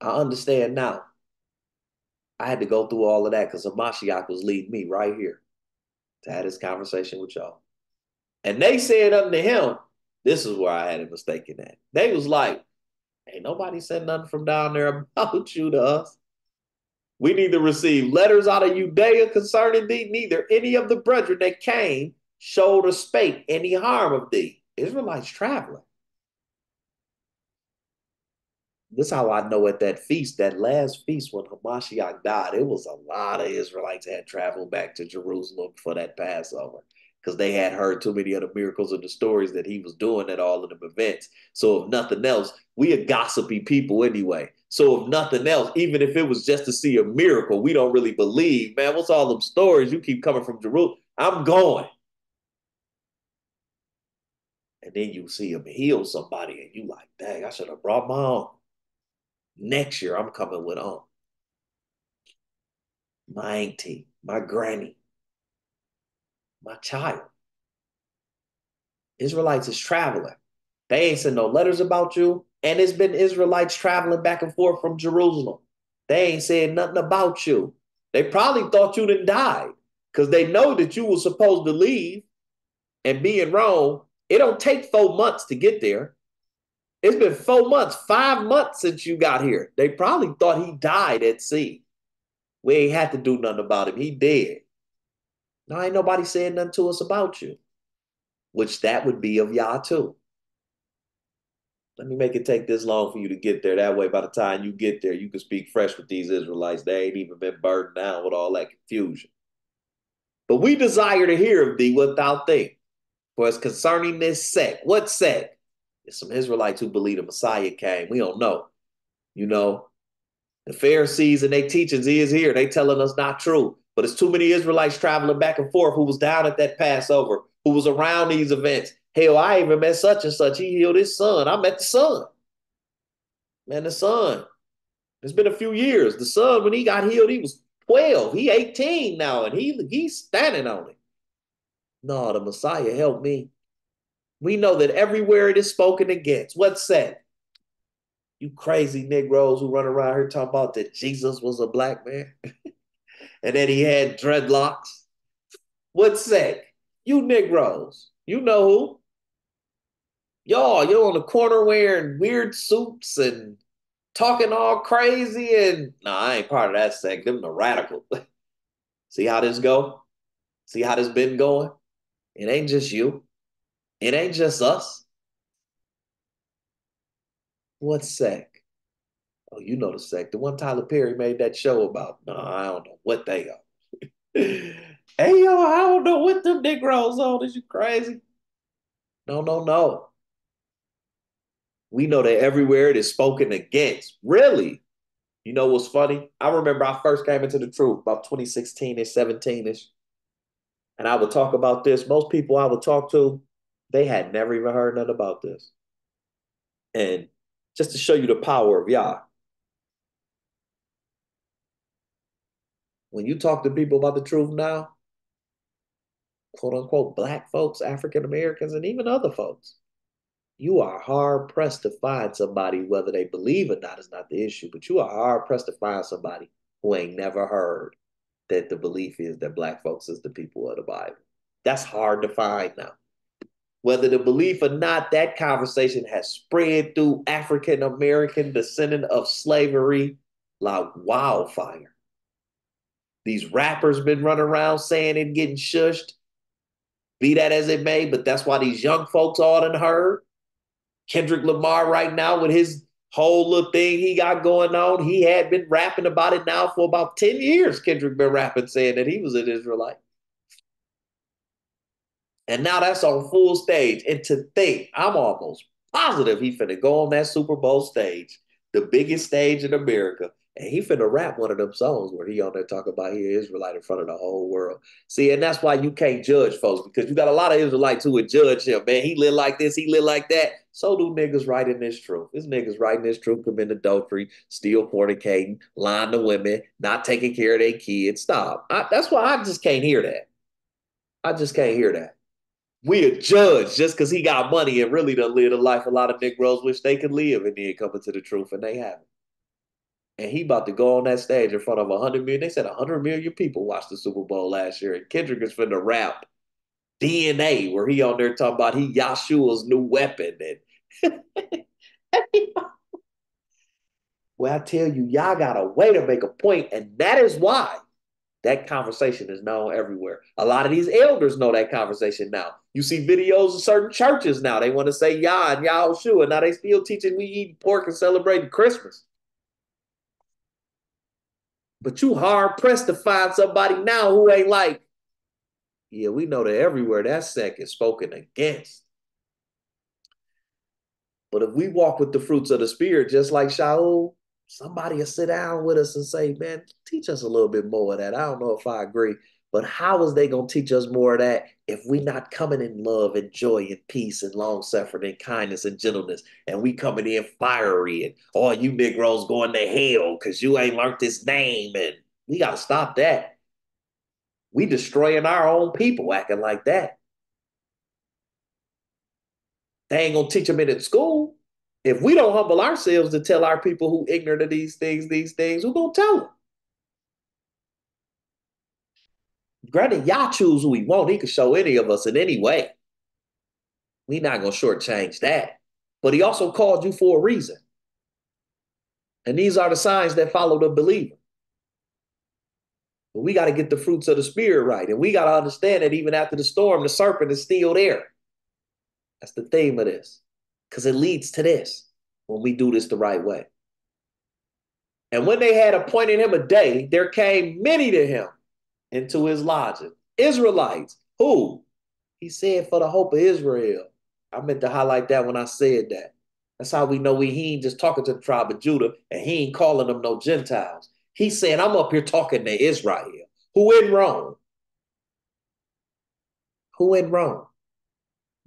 I understand now. I had to go through all of that because Hamashiach was leading me right here to have this conversation with y'all. And they said unto him, this is where I had a mistake in that. They was like, ain't nobody said nothing from down there [laughs] about you to us. We neither received letters out of Judea concerning thee, neither any of the brethren that came showed or spake any harm of thee. Israelites traveling. This is how I know at that feast, that last feast when Hamashiach died, it was a lot of Israelites had traveled back to Jerusalem for that Passover because they had heard too many of the miracles and the stories that he was doing at all of them events. So if nothing else, we are gossipy people anyway. So if nothing else, even if it was just to see a miracle, we don't really believe, man, what's all them stories? You keep coming from Jerusalem. I'm going. And then you see him heal somebody and you like, dang, I should have brought my own. Next year, I'm coming with on. My auntie, my granny, my child. Israelites is traveling. They ain't sent no letters about you. And it's been Israelites traveling back and forth from Jerusalem. They ain't saying nothing about you. They probably thought you done died because they know that you were supposed to leave and be in Rome It don't take four months to get there. It's been four months, five months since you got here. They probably thought he died at sea. We ain't had to do nothing about him. He dead. Now ain't nobody saying nothing to us about you. Which that would be of Yah too. Let me make it take this long for you to get there. That way, by the time you get there, you can speak fresh with these Israelites. They ain't even been burdened down with all that confusion. But we desire to hear of thee what thou think. For as concerning this sect, what sect? There's some Israelites who believe the Messiah came. We don't know. You know, the Pharisees and their teachings he is here. They telling us not true. But it's too many Israelites traveling back and forth who was down at that Passover, who was around these events. Hell, I even met such and such. He healed his son. I met the son. Man, the son. It's been a few years. The son, when he got healed, he was 12. He 18 now, and he he's standing on it. No, the Messiah helped me. We know that everywhere it is spoken against, what's said? You crazy Negroes who run around here talking about that Jesus was a black man [laughs] and that he had dreadlocks. What's said? You Negroes. You know who? Y'all, you're on the corner wearing weird suits and talking all crazy and no, nah, I ain't part of that sect. Them the radical. [laughs] See how this go? See how this been going? It ain't just you. It ain't just us. What sect? Oh, you know the sect. The one Tyler Perry made that show about. No, I don't know what they are. [laughs] hey, yo, I don't know what them Negroes on. Is you crazy? No, no, no. We know that everywhere it is spoken against. Really? You know what's funny? I remember I first came into the truth about 2016 ish, 17 ish. And I would talk about this. Most people I would talk to, they had never even heard nothing about this. And just to show you the power of Yah, when you talk to people about the truth now, quote unquote, black folks, African Americans, and even other folks, you are hard pressed to find somebody, whether they believe or not is not the issue, but you are hard pressed to find somebody who ain't never heard that the belief is that black folks is the people of the Bible. That's hard to find now. Whether the belief or not, that conversation has spread through African American descendant of slavery like wildfire. These rappers been running around saying it, getting shushed. Be that as it may, but that's why these young folks all done heard. Kendrick Lamar right now with his whole little thing he got going on. He had been rapping about it now for about 10 years. Kendrick been rapping saying that he was an Israelite. And now that's on full stage. And to think, I'm almost positive he finna go on that Super Bowl stage, the biggest stage in America, and he finna rap one of them songs where he on there talking about he Israelite in front of the whole world. See, and that's why you can't judge folks because you got a lot of Israelites who would judge him. Man, he live like this, he live like that. So do niggas writing this truth. This niggas writing this truth, committing adultery, still fornicating, lying to women, not taking care of their kids. Stop. I, that's why I just can't hear that. I just can't hear that. We a judge just because he got money and really done live the life a lot of Negroes wish they could live and then come into the truth and they haven't and he about to go on that stage in front of 100 million. They said 100 million people watched the Super Bowl last year, and Kendrick is finna rap DNA, where he on there talking about he Yahshua's new weapon. And [laughs] well, I tell you, y'all got a way to make a point, and that is why that conversation is known everywhere. A lot of these elders know that conversation now. You see videos of certain churches now. They want to say Yah and Yahushua. Now they still teaching we eat pork and celebrating Christmas. But you hard pressed to find somebody now who ain't like, yeah, we know that everywhere that sect is spoken against. But if we walk with the fruits of the spirit, just like Shaul, somebody will sit down with us and say, man, teach us a little bit more of that. I don't know if I agree. But how is they going to teach us more of that if we not coming in love and joy and peace and long suffering and kindness and gentleness and we coming in fiery and all you Negroes going to hell because you ain't learned this name and we got to stop that. We destroying our own people acting like that. They ain't to teach them it at school. If we don't humble ourselves to tell our people who ignorant of these things, these things, who to tell them? Granted, Yah choose who he want. He can show any of us in any way. We not gonna shortchange that. But he also called you for a reason. And these are the signs that follow the believer. But we got to get the fruits of the spirit right. And we got to understand that even after the storm, the serpent is still there. That's the theme of this. Because it leads to this when we do this the right way. And when they had appointed him a day, there came many to him into his lodging. Israelites, who? He said, for the hope of Israel. I meant to highlight that when I said that. That's how we know he ain't just talking to the tribe of Judah and he ain't calling them no Gentiles. He's saying, I'm up here talking to Israel. Who in Rome? Who in Rome?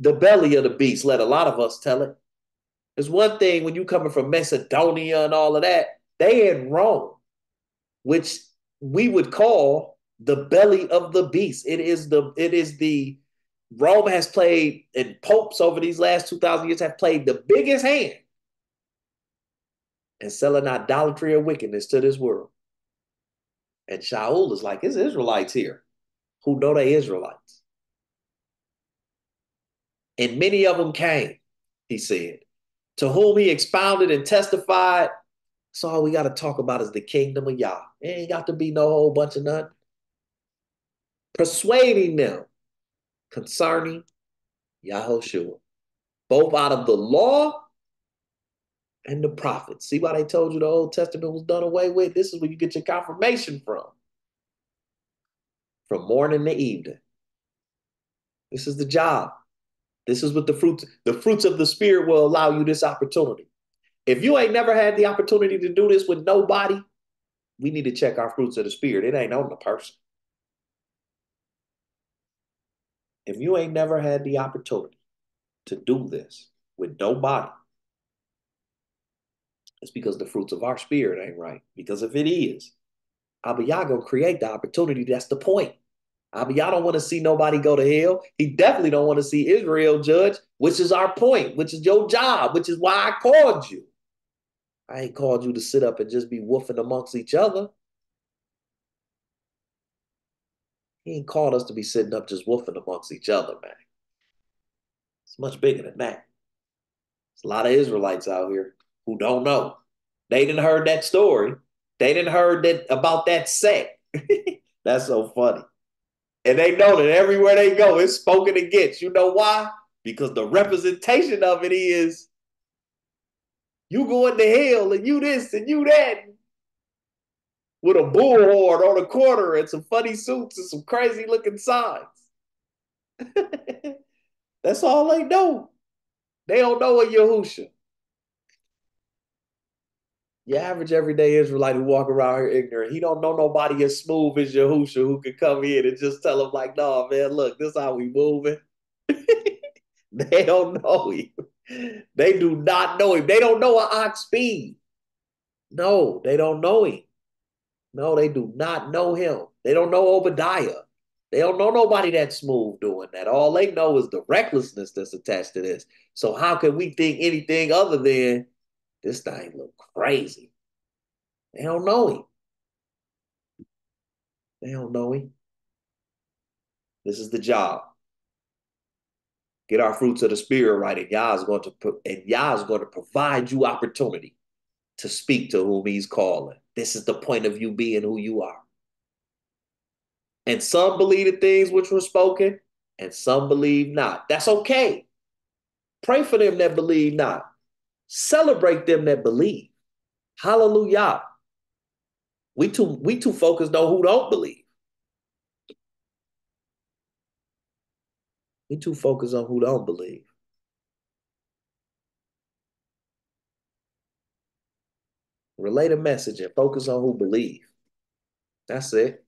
The belly of the beast, let a lot of us tell it. There's one thing when you coming from Macedonia and all of that, they in Rome, which we would call the belly of the beast. It is the it is the Rome has played and popes over these last 2,000 years have played the biggest hand and selling idolatry and wickedness to this world. And Shaul is like, it's Israelites here who know they Israelites. And many of them came, he said, to whom he expounded and testified. So all we got to talk about is the kingdom of Yah. It ain't got to be no whole bunch of nothing. Persuading them concerning Yahushua, both out of the law and the prophets. See why they told you the Old Testament was done away with? This is where you get your confirmation from. From morning to evening. This is the job. This is what the fruits, the fruits of the spirit will allow you this opportunity. If you ain't never had the opportunity to do this with nobody, we need to check our fruits of the spirit. It ain't on the person. If you ain't never had the opportunity to do this with nobody, it's because the fruits of our spirit ain't right. Because if it is, Abiyah gonna create the opportunity. That's the point. Abiyah don't want to see nobody go to hell. He definitely don't want to see Israel judge, which is our point, which is your job, which is why I called you. I ain't called you to sit up and just be woofing amongst each other. He ain't called us to be sitting up just woofing amongst each other, man. It's much bigger than that. There's a lot of Israelites out here who don't know. They didn't heard that story. They didn't heard that about that sect. [laughs] That's so funny. And they know that everywhere they go, it's spoken against. You know why? Because the representation of it is you going to hell and you this and you that with a bullhorn on a corner and some funny suits and some crazy looking signs. [laughs] That's all they know. They don't know a Yahusha. Your average everyday Israelite who walk around here ignorant, he don't know nobody as smooth as Yahusha who could come in and just tell him like, no, man, look, this how we moving. [laughs] they don't know him. They do not know him. They don't know an ox speed. No, they don't know him. No, they do not know him. They don't know Obadiah. They don't know nobody that smooth doing that. All they know is the recklessness that's attached to this. So how can we think anything other than this thing look crazy? They don't know him. They don't know him. This is the job. Get our fruits of the spirit right, and Yah is going to and Yah is going to provide you opportunity to speak to whom He's calling. This is the point of you being who you are. And some believe the things which were spoken, and some believe not. That's okay. Pray for them that believe not. Celebrate them that believe. Hallelujah. We too we too focused on who don't believe. We too focused on who don't believe. relate a message and focus on who believe. That's it.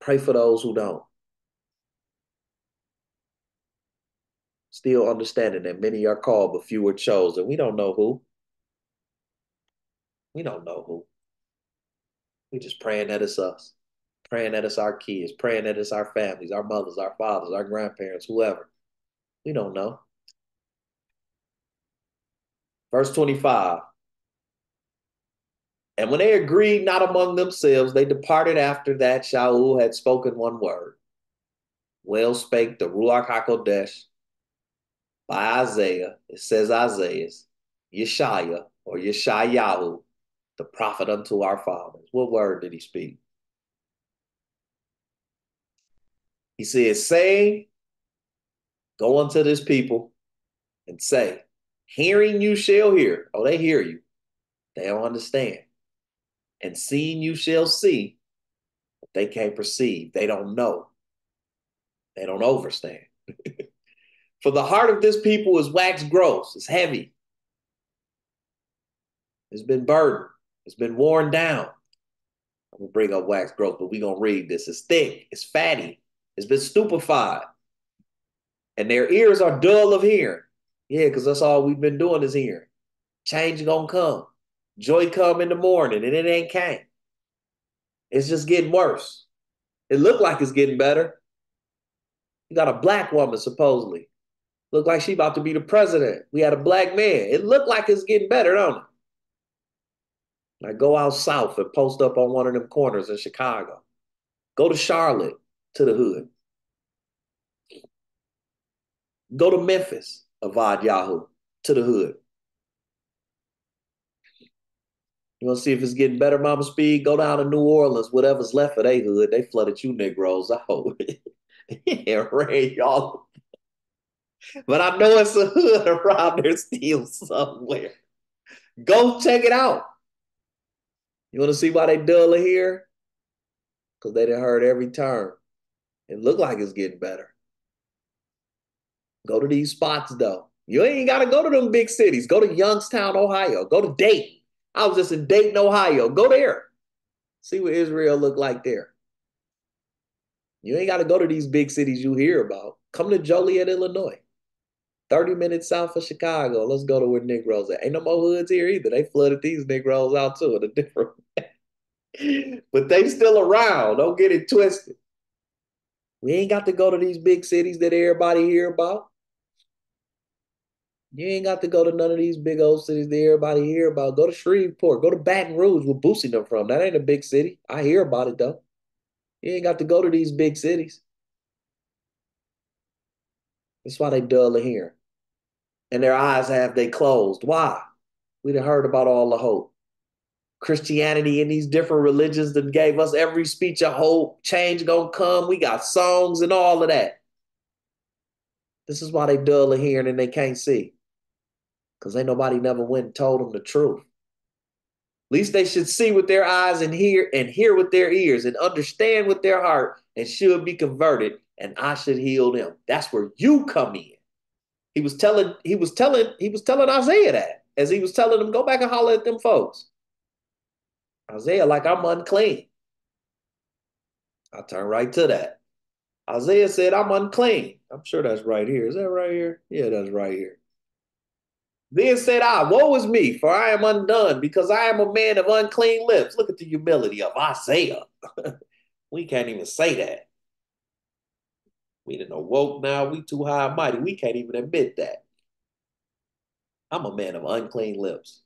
Pray for those who don't. Still understanding that many are called, but few are chosen. We don't know who. We don't know who. We just praying that it's us, praying that it's our kids, praying that it's our families, our mothers, our fathers, our grandparents, whoever. We don't know. Verse 25 and when they agreed not among themselves, they departed after that Shaul had spoken one word. Well spake the Ruach HaKodesh. By Isaiah. It says Isaiah's, Yeshaya or Yeshayahu, the prophet unto our fathers. What word did he speak? He said, Say, go unto this people and say, Hearing you shall hear. Oh, they hear you. They don't understand. And seeing you shall see, but they can't perceive. They don't know. They don't understand. [laughs] For the heart of this people is wax gross, it's heavy. It's been burdened, it's been worn down. I'm gonna bring up wax gross, but we're gonna read this. It's thick, it's fatty, it's been stupefied. And their ears are dull of hearing. Yeah, because that's all we've been doing is hearing. Change gonna come. Joy come in the morning, and it ain't came. It's just getting worse. It looked like it's getting better. You got a black woman, supposedly. Look like she about to be the president. We had a black man. It looked like it's getting better, don't it? I go out south and post up on one of them corners in Chicago. Go to Charlotte to the hood. Go to Memphis, Avad Yahoo, to the hood. You want to see if it's getting better, Mama Speed? Go down to New Orleans, whatever's left of they hood. They flooded you Negroes out. [laughs] yeah, Ray, y'all. But I know it's a hood [laughs] around there still somewhere. Go check it out. You want to see why they dull here? Because they didn't heard every turn. It looked like it's getting better. Go to these spots though. You ain't got to go to them big cities. Go to Youngstown, Ohio. Go to Dayton. I was just in Dayton, Ohio. Go there. See what Israel look like there. You ain't got to go to these big cities you hear about. Come to Joliet, Illinois. 30 minutes south of Chicago. Let's go to where Negroes at. Ain't no more hoods here either. They flooded these Negroes out too in a [laughs] different way. but they still around. Don't get it twisted. We ain't got to go to these big cities that everybody hear about. You ain't got to go to none of these big old cities that everybody hear about. Go to Shreveport. Go to Baton Rouge where Boosie them from. That ain't a big city. I hear about it though. You ain't got to go to these big cities. That's why they dull of hearing. And their eyes have they closed. Why? We done heard about all the hope. Christianity and these different religions that gave us every speech of hope, change gonna come. We got songs and all of that. This is why they dull of hearing and they can't see because ain't nobody never went and told them the truth. At least they should see with their eyes and hear and hear with their ears and understand with their heart and should be converted and I should heal them. That's where you come in. He was telling he was telling he was telling Isaiah that as he was telling them go back and holler at them folks. Isaiah like I'm unclean. I turn right to that. Isaiah said I'm unclean. I'm sure that's right here. Is that right here? Yeah, that's right here. Then said I, Woe is me, for I am undone, because I am a man of unclean lips. Look at the humility of Isaiah. [laughs] we can't even say that. We didn't know awoke now. We too high and mighty. We can't even admit that. I'm a man of unclean lips.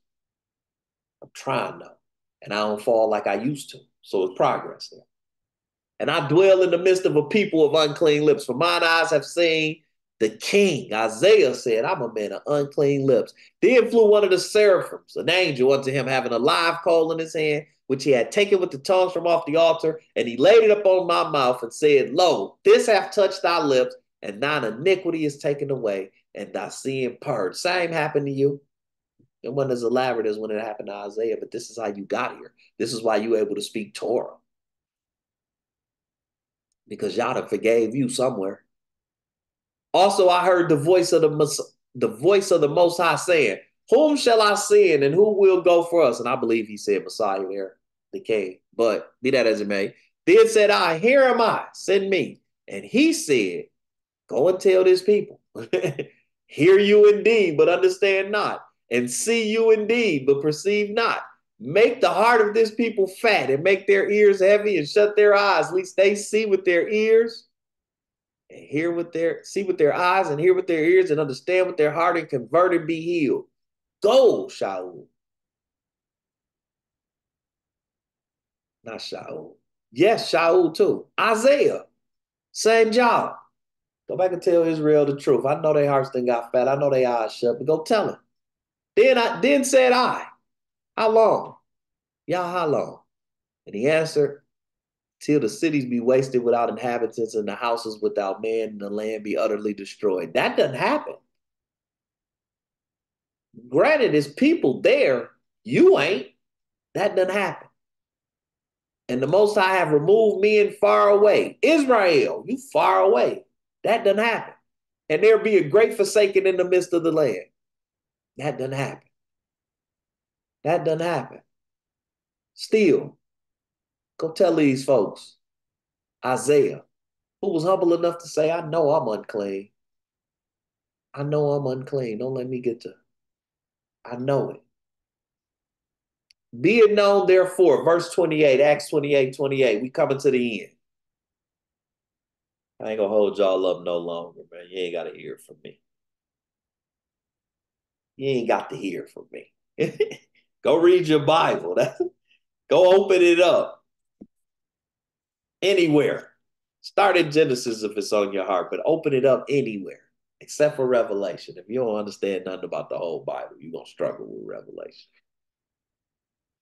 I'm trying though. And I don't fall like I used to. So it's progress there. And I dwell in the midst of a people of unclean lips. For mine eyes have seen the king. Isaiah said, I'm a man of unclean lips. Then flew one of the seraphims, an angel unto him, having a live coal in his hand, which he had taken with the tongues from off the altar, and he laid it upon my mouth and said, Lo, this hath touched thy lips, and thine iniquity is taken away, and thy sin purged. Same happened to you. It wasn't as elaborate as when it happened to Isaiah, but this is how you got here. This is why you were able to speak Torah. Because Yahweh forgave you somewhere. Also, I heard the voice of the the voice of the Most High saying, "Whom shall I send, and who will go for us?" And I believe he said Messiah there, the king. But be that as it may, then said I, "Here am I, send me." And he said, "Go and tell this people, [laughs] hear you indeed, but understand not, and see you indeed, but perceive not." Make the heart of this people fat and make their ears heavy and shut their eyes, lest they see with their ears and hear with their see with their eyes and hear with their ears and understand with their heart and convert and be healed. Go, Shaul. Not Shaul. Yes, Shaul too. Isaiah. Same job. Go back and tell Israel the truth. I know their hearts done got fat. I know their eyes shut, but go tell them. Then I then said I, how long? Y'all, how long? And he answered, till the cities be wasted without inhabitants and the houses without man and the land be utterly destroyed. That doesn't happen. Granted, there's people there. You ain't. That doesn't happen. And the Most I have removed men far away. Israel, you far away. That doesn't happen. And there be a great forsaken in the midst of the land. That doesn't happen. That doesn't happen. Still, go tell these folks, Isaiah, who was humble enough to say, I know I'm unclean. I know I'm unclean. Don't let me get to. I know it. Be it known, therefore, verse 28, Acts 28, 28. We coming to the end. I ain't gonna hold y'all up no longer, man. You ain't gotta hear from me. You ain't got to hear from me. [laughs] Go read your Bible. [laughs] Go open it up. Anywhere. Start in Genesis if it's on your heart, but open it up anywhere except for Revelation. If you don't understand nothing about the whole Bible, you're to struggle with Revelation.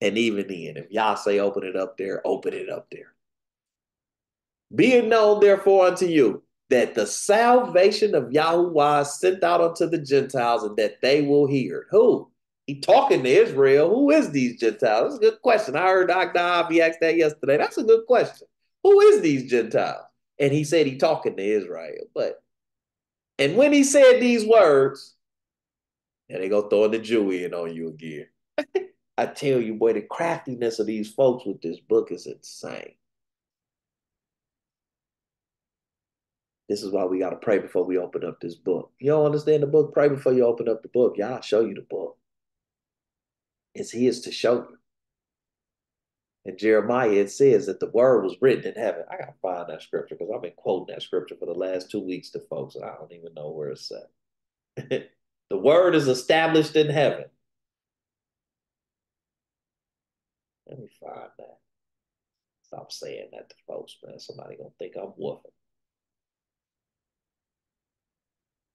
And even then, if y'all say open it up there, open it up there. Be it known, therefore, unto you that the salvation of Yahuwah is sent out unto the Gentiles and that they will hear. Who? He talking to Israel. Who is these Gentiles? That's a good question. I heard Dr. Avi asked that yesterday. That's a good question. Who is these Gentiles? And he said he talking to Israel. But and when he said these words, and they go throwing the Jew in on you again. [laughs] I tell you, boy, the craftiness of these folks with this book is insane. This is why we got to pray before we open up this book. You don't understand the book? Pray before you open up the book. Y'all show you the book. It's his to show you. And Jeremiah, it says that the word was written in heaven. I gotta find that scripture because I've been quoting that scripture for the last two weeks to folks, and I don't even know where it's at. [laughs] the word is established in heaven. Let me find that. Stop saying that to folks, man. Somebody gonna think I'm woofing.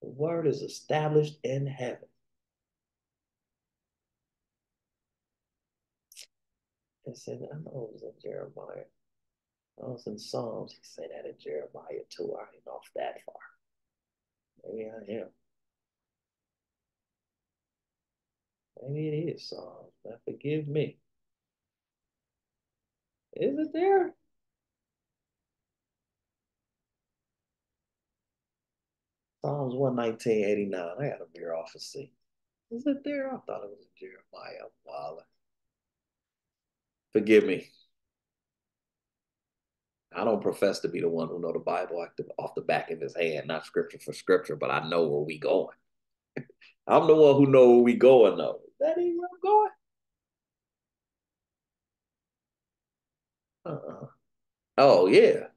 The word is established in heaven. It said, I know it was in Jeremiah. I was in Psalms. He said that in Jeremiah too. I ain't off that far. Maybe I am. Maybe it is Psalms. Now forgive me. Is it there? Psalms 119, 89. I got a mirror off and see. Is it there? I thought it was Jeremiah. Wow. Forgive me. I don't profess to be the one who know the Bible off the back of his hand, not scripture for scripture, but I know where we going. [laughs] I'm the one who know where we going though. Is that even where I'm going? Uh-uh. Oh yeah.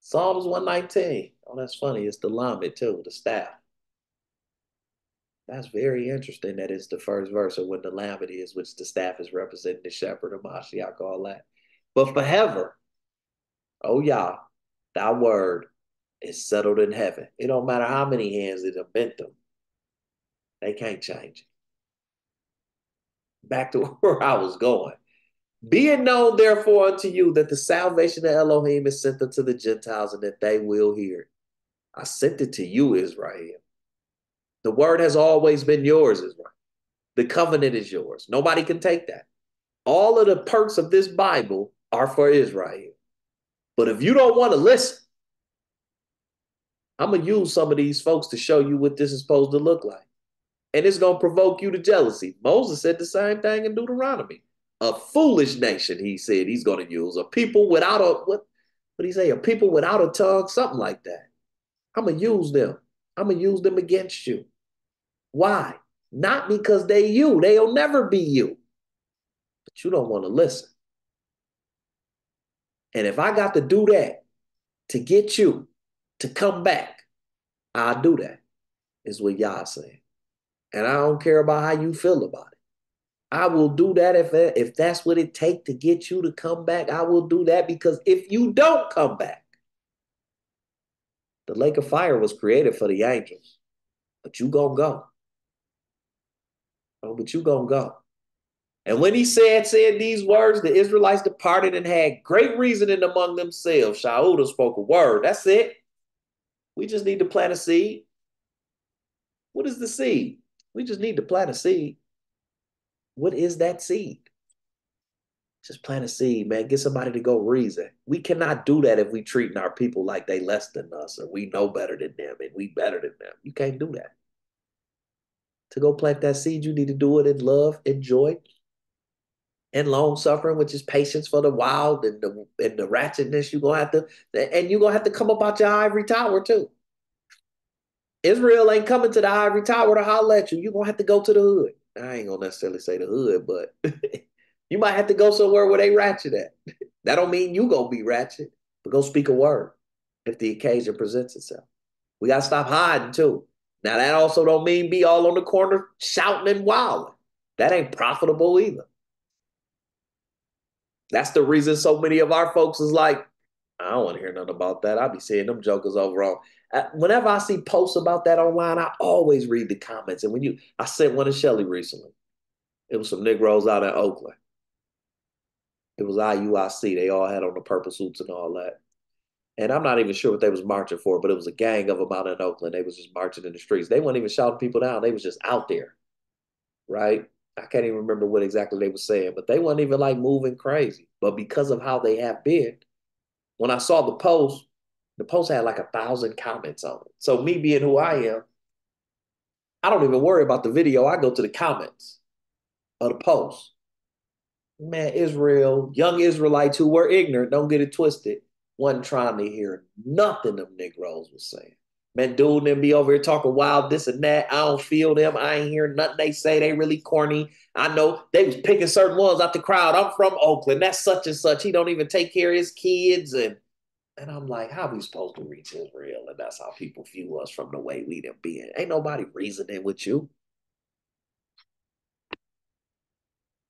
Psalms 119. Oh, that's funny. It's the lamed too, the staff. That's very interesting that it's the first verse of when the lamed is, which the staff is representing the shepherd of Mashiach, all that. But forever, oh yeah, thy word is settled in heaven. It don't matter how many hands it have bent them. They can't change it. Back to [laughs] where I was going. Be it known, therefore, unto you that the salvation of Elohim is sent unto the Gentiles and that they will hear. I sent it to you, Israel. The word has always been yours, Israel. The covenant is yours. Nobody can take that. All of the perks of this Bible are for Israel. But if you don't want to listen, I'm going to use some of these folks to show you what this is supposed to look like. And it's going to provoke you to jealousy. Moses said the same thing in Deuteronomy. A foolish nation, he said he's going to use. A people without a, what, what he say? A people without a tongue, something like that. I'm going to use them. I'm going to use them against you. Why? Not because they you. They'll never be you. But you don't want to listen. And if I got to do that to get you to come back, I'll do that, is what y'all saying. And I don't care about how you feel about it. I will do that if, if that's what it takes to get you to come back. I will do that because if you don't come back, The lake of fire was created for the angels, but you gonna go. Oh, but you gonna go. And when he said, said these words, the Israelites departed and had great reasoning among themselves. Shaul spoke a word. That's it. We just need to plant a seed. What is the seed? We just need to plant a seed. What is that seed? Just plant a seed, man. Get somebody to go reason. We cannot do that if we treating our people like they less than us or we know better than them and we better than them. You can't do that. To go plant that seed, you need to do it in love and joy and long suffering, which is patience for the wild and the and the ratchetness. You're gonna have to and you're gonna have to come up out your ivory tower too. Israel ain't coming to the ivory tower to holler at you. You're gonna have to go to the hood. I ain't gonna necessarily say the hood, but [laughs] you might have to go somewhere where they ratchet at. [laughs] that don't mean you gonna be ratchet, but go speak a word if the occasion presents itself. We gotta stop hiding too. Now that also don't mean be all on the corner shouting and wilding. That ain't profitable either. That's the reason so many of our folks is like, I don't want to hear nothing about that. I'll be seeing them jokers over on. Whenever I see posts about that online, I always read the comments. And when you, I sent one to Shelly recently. It was some Negroes out in Oakland. It was IUIC. They all had on the purple suits and all that. And I'm not even sure what they was marching for, but it was a gang of them out in Oakland. They was just marching in the streets. They weren't even shouting people down. They was just out there, right? I can't even remember what exactly they were saying, but they weren't even like moving crazy. But because of how they have been, when I saw the post, the post had like a thousand comments on it. So me being who I am, I don't even worry about the video. I go to the comments of the post. Man, Israel, young Israelites who were ignorant, don't get it twisted, wasn't trying to hear nothing them Negroes was saying. Man, dude, them be over here talking wild, this and that. I don't feel them. I ain't hearing nothing they say. They really corny. I know they was picking certain ones out the crowd. I'm from Oakland. That's such and such. He don't even take care of his kids. And and I'm like, how we supposed to reach Israel? And that's how people view us from the way we them being. Ain't nobody reasoning with you.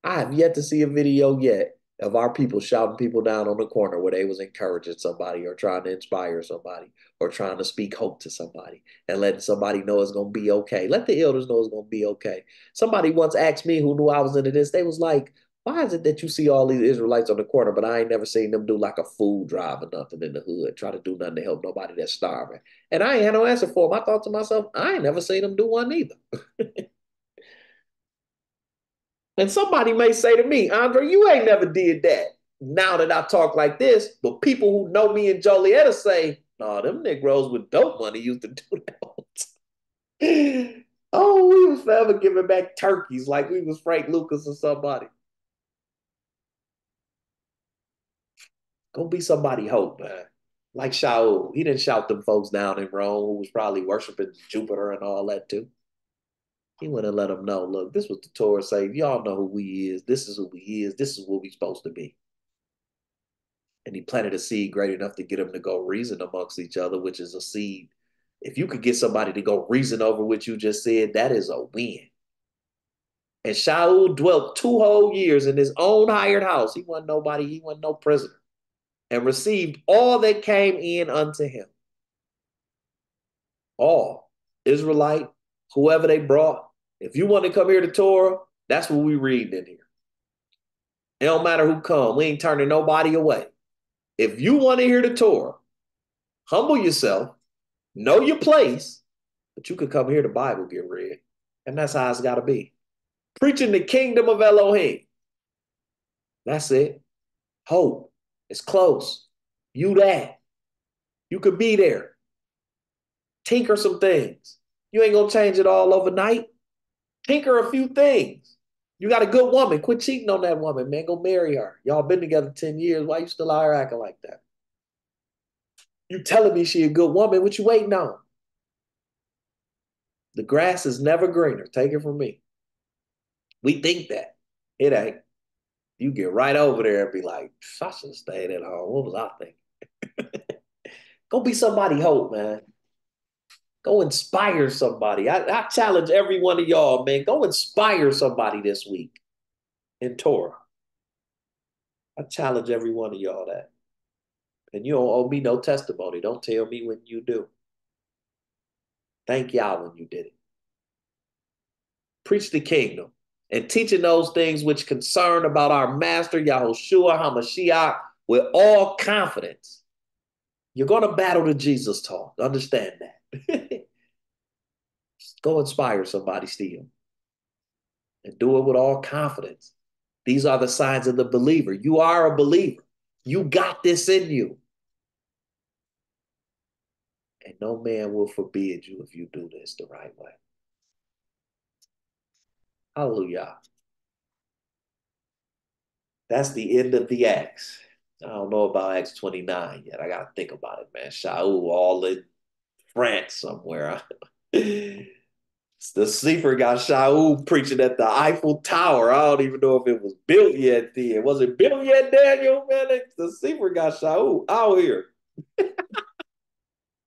I have yet to see a video yet of our people shouting people down on the corner where they was encouraging somebody or trying to inspire somebody or trying to speak hope to somebody and letting somebody know it's gonna be okay. Let the elders know it's gonna be okay. Somebody once asked me who knew I was into this, they was like, why is it that you see all these Israelites on the corner, but I ain't never seen them do like a food drive or nothing in the hood, try to do nothing to help nobody that's starving? And I ain't had no answer for them. I thought to myself, I ain't never seen them do one either. [laughs] And somebody may say to me, Andre, you ain't never did that. Now that I talk like this, but people who know me in Jolietta say, no, them Negroes with dope money used to [laughs] do that. oh, we was forever giving back turkeys like we was Frank Lucas or somebody. Go be somebody hope, man. Like Shaul. He didn't shout them folks down in Rome who was probably worshiping Jupiter and all that too. He went and let them know, look, this was the Torah say. Y'all know who we is. This is who we is. This is what we supposed to be. And he planted a seed great enough to get them to go reason amongst each other, which is a seed. If you could get somebody to go reason over what you just said, that is a win. And Shaul dwelt two whole years in his own hired house. He wasn't nobody, he wasn't no prisoner. And received all that came in unto him. All. Israelite, whoever they brought, if you want to come here to Torah, that's what we read in here. It don't matter who come. We ain't turning nobody away. If you want to hear the Torah, humble yourself, know your place, but you could come here, the Bible get read. And that's how it's got to be. Preaching the kingdom of Elohim. That's it. Hope. It's close. You that. You could be there. Tinker some things. You ain't going to change it all overnight tinker a few things. You got a good woman. Quit cheating on that woman, man. Go marry her. Y'all been together 10 years. Why you still out here acting like that? You telling me she a good woman. What you waiting on? The grass is never greener. Take it from me. We think that. It ain't. You get right over there and be like, I should have stayed at home. What was I thinking? [laughs] Go be somebody hope, man. Go inspire somebody. I, I challenge every one of y'all, man. Go inspire somebody this week in Torah. I challenge every one of y'all that. And you don't owe me no testimony. Don't tell me when you do. Thank y'all when you did it. Preach the kingdom and teaching those things which concern about our master Yahushua HaMashiach with all confidence. You're going to battle the Jesus talk. Understand that. [laughs] Go inspire somebody still. And do it with all confidence. These are the signs of the believer. You are a believer. You got this in you. And no man will forbid you if you do this the right way. Hallelujah. That's the end of the Acts. I don't know about Acts 29 yet. I got to think about it, man. Shaul all in France somewhere. [laughs] the Sefer got Shaul preaching at the Eiffel Tower. I don't even know if it was built yet then. Was it built yet, Daniel? Man, the Sefer got Shaul out here.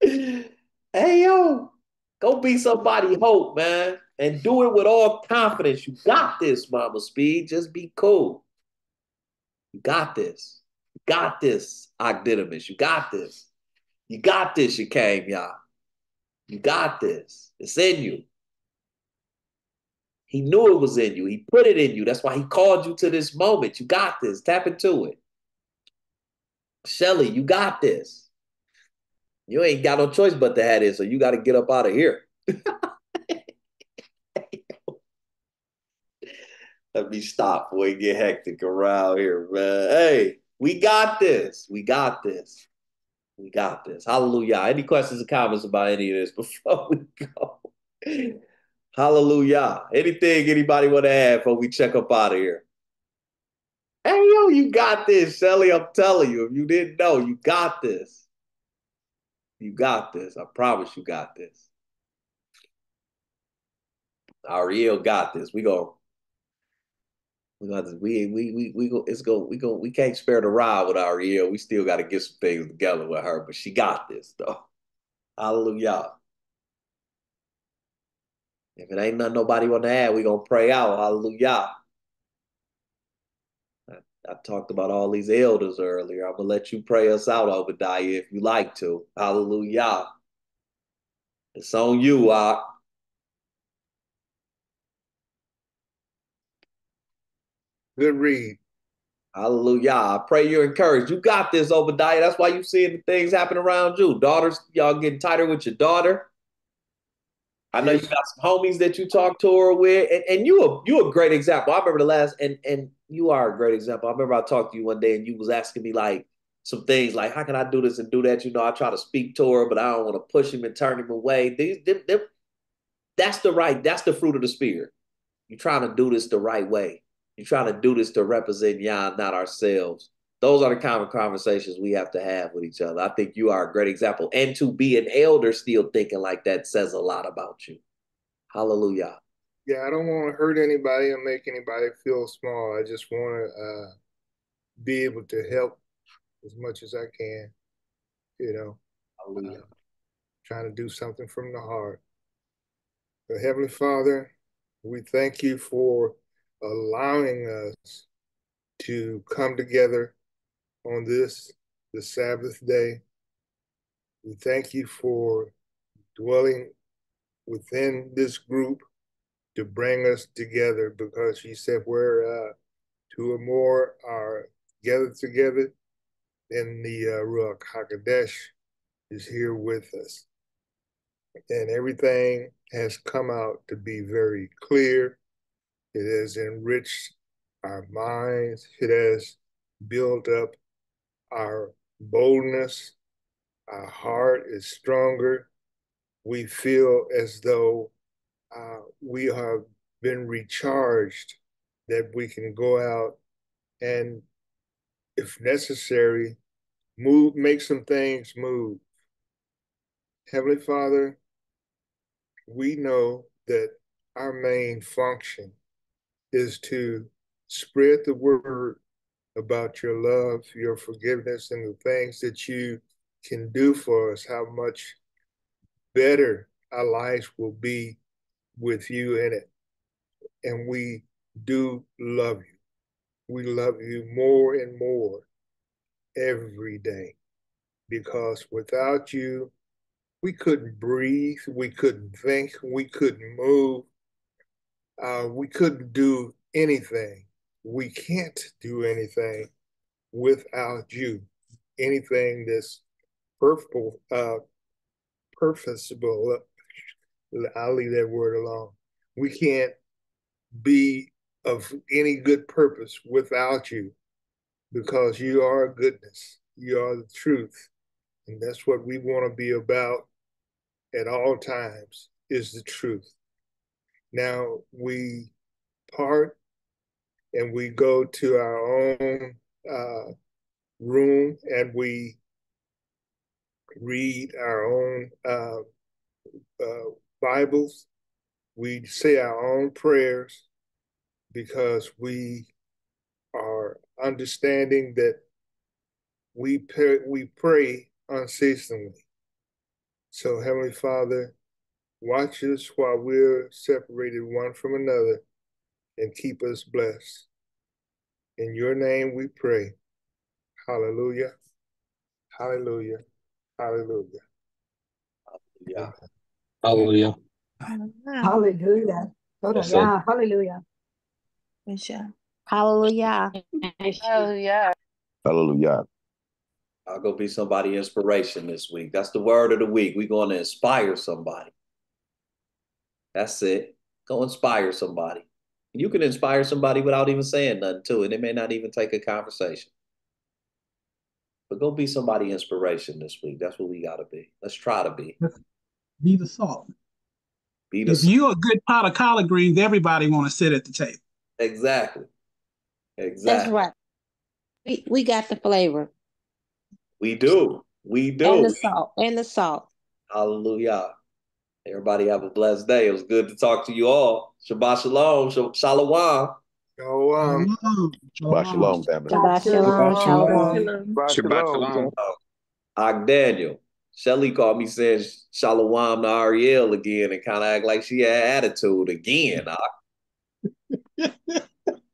[laughs] hey, yo, go be somebody hope, man. And do it with all confidence. You got this, Mama Speed. Just be cool. You got this. You got this, Ogdidimus. You got this. You got this, you came, y'all. You got this. It's in you. He knew it was in you. He put it in you. That's why he called you to this moment. You got this. Tap into it. Shelly, you got this. You ain't got no choice but to have it, so you got to get up out of here. [laughs] Let me stop before we get hectic around here, man. Hey, we got this. We got this. We got this. Hallelujah. Any questions or comments about any of this before [laughs] we go? Hallelujah. Anything anybody want to add before we check up out of here? Hey, yo, you got this, Shelly. I'm telling you, if you didn't know, you got this. You got this. I promise you got this. Ariel got this. We go. We got this. We we we we go. It's go. We go. We can't spare the ride with Ariel. We still got to get some things together with her, but she got this though. Hallelujah. If it ain't nothing nobody want to add, we gonna pray out. Hallelujah. I talked about all these elders earlier. I'm gonna let you pray us out, Obadiah, if you like to. Hallelujah. It's on you, Ak. Good read. Hallelujah. I pray you're encouraged. You got this, Obadiah. That's why you seeing the things happen around you. Daughters, y'all getting tighter with your daughter. I know you got some homies that you talk to her with, and, and you a you a great example. I remember the last, and and you are a great example. I remember I talked to you one day, and you was asking me like some things like, how can I do this and do that? You know, I try to speak to her, but I don't want to push him and turn him away. These, them, them, that's the right, that's the fruit of the spirit. You're trying to do this the right way. You're trying to do this to represent Yah, not ourselves. Those are the kind of conversations we have to have with each other. I think you are a great example. And to be an elder still thinking like that says a lot about you. Hallelujah. Yeah, I don't want to hurt anybody or make anybody feel small. I just want to uh, be able to help as much as I can. You know, Hallelujah. uh, trying to do something from the heart. So, Heavenly Father, we thank you for allowing us to come together on this, the Sabbath day. We thank you for dwelling within this group to bring us together because you said where uh, two or more are gathered together, then the uh, Ruach HaKodesh is here with us. And everything has come out to be very clear. It has enriched our minds. It has built up our boldness. Our heart is stronger. We feel as though uh, we have been recharged, that we can go out and, if necessary, move, make some things move. Heavenly Father, we know that our main function is to spread the word about your love, your forgiveness, and the things that you can do for us, how much better our lives will be with you in it. And we do love you. We love you more and more every day because without you, we couldn't breathe, we couldn't think, we couldn't move, uh, we couldn't do anything. We can't do anything without you. Anything that's purposeful, uh, purposeful, I'll leave that word alone. We can't be of any good purpose without you because you are goodness. You are the truth. And that's what we want to be about at all times is the truth. Now we part and we go to our own uh, room and we read our own uh, uh, Bibles. We say our own prayers because we are understanding that we pray, we pray unceasingly. So, Heavenly Father, watch us while we're separated one from another and keep us blessed. In your name we pray. Hallelujah. Hallelujah. Hallelujah. Yeah. Hallelujah. Hallelujah. Hallelujah. Hallelujah. Hallelujah. Hallelujah. Hallelujah. I'll go be somebody inspiration this week. That's the word of the week. We're going to inspire somebody. That's it. Go inspire somebody. You can inspire somebody without even saying nothing to it. It may not even take a conversation. But go be somebody inspiration this week. That's what we got to be. Let's try to be. Be the salt. Be the If you're a good pot of collard greens, everybody want to sit at the table. exactly. Exactly. That's right. We we got the flavor We do. We do. and do. the salt and the salt. Hallelujah. Everybody have a blessed day. It was good to talk to you all. Shabbat shalom. Sh- Shalom. Um, Shalom. Shabbat shalom, family. Shabbat shalom. Shalom. Shabbat shalom. Og Daniel. Shelly called me saying shalom to Ariel again and kind of act like she had attitude again. I,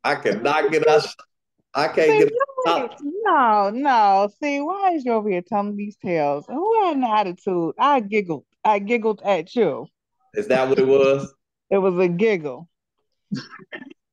I cannot get us. I can't See, get wait, no, no. See, why is you over here telling these tales? Who had an attitude? I giggled. I giggled at you. Is that what it was? It was a giggle.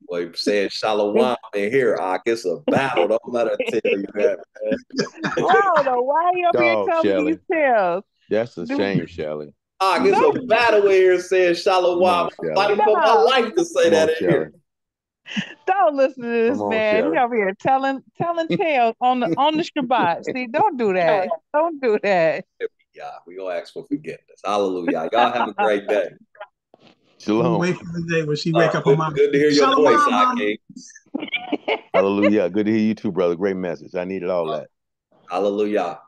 Well, you saying shalom in here, Og. It's a battle. Don't let her tell you that, man. [laughs] I don't know why you over here telling Shelly. these tales. That's a shame, Shelly. Og, it's a battle in here saying shalom. I'm Shelly. fighting for my life to say Come that on, in here. [laughs] Don't listen to this on, man. He over here telling telling tales on the on the Shabbat. [laughs] See, don't do that. Don't do that. Yeah, we gonna ask for forgiveness. Hallelujah. Y'all have a great day. Shalom. Wait for the day when she All wake right, up on my good to hear your Shalom, voice, Mama. Hallelujah. Good to hear you too, brother. Great message. I needed all uh, that. Hallelujah.